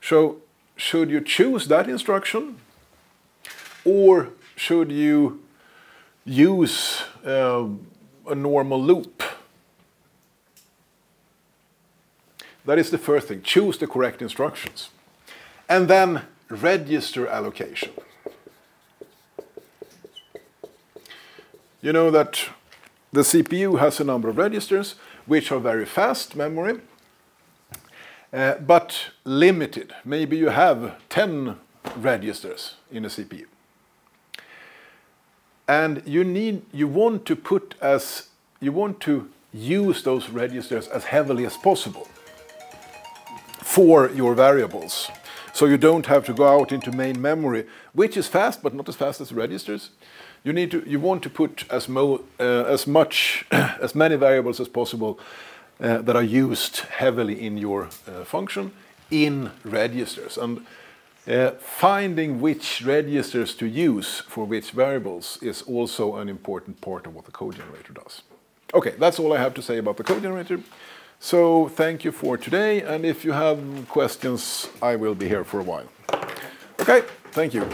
So should you choose that instruction or should you use uh, a normal loop? That is the first thing. Choose the correct instructions. And then register allocation. You know that the CPU has a number of registers which are very fast memory, uh, but limited. Maybe you have 10 registers in a CPU. And you need, you want to put as, you want to use those registers as heavily as possible for your variables. So you don't have to go out into main memory, which is fast, but not as fast as registers. You need to, you want to put as, mo, uh, as much, *clears throat* as many variables as possible uh, that are used heavily in your uh, function in registers. And uh, finding which registers to use for which variables is also an important part of what the code generator does. Okay, that's all I have to say about the code generator. So thank you for today, and if you have questions, I will be here for a while. Okay, thank you.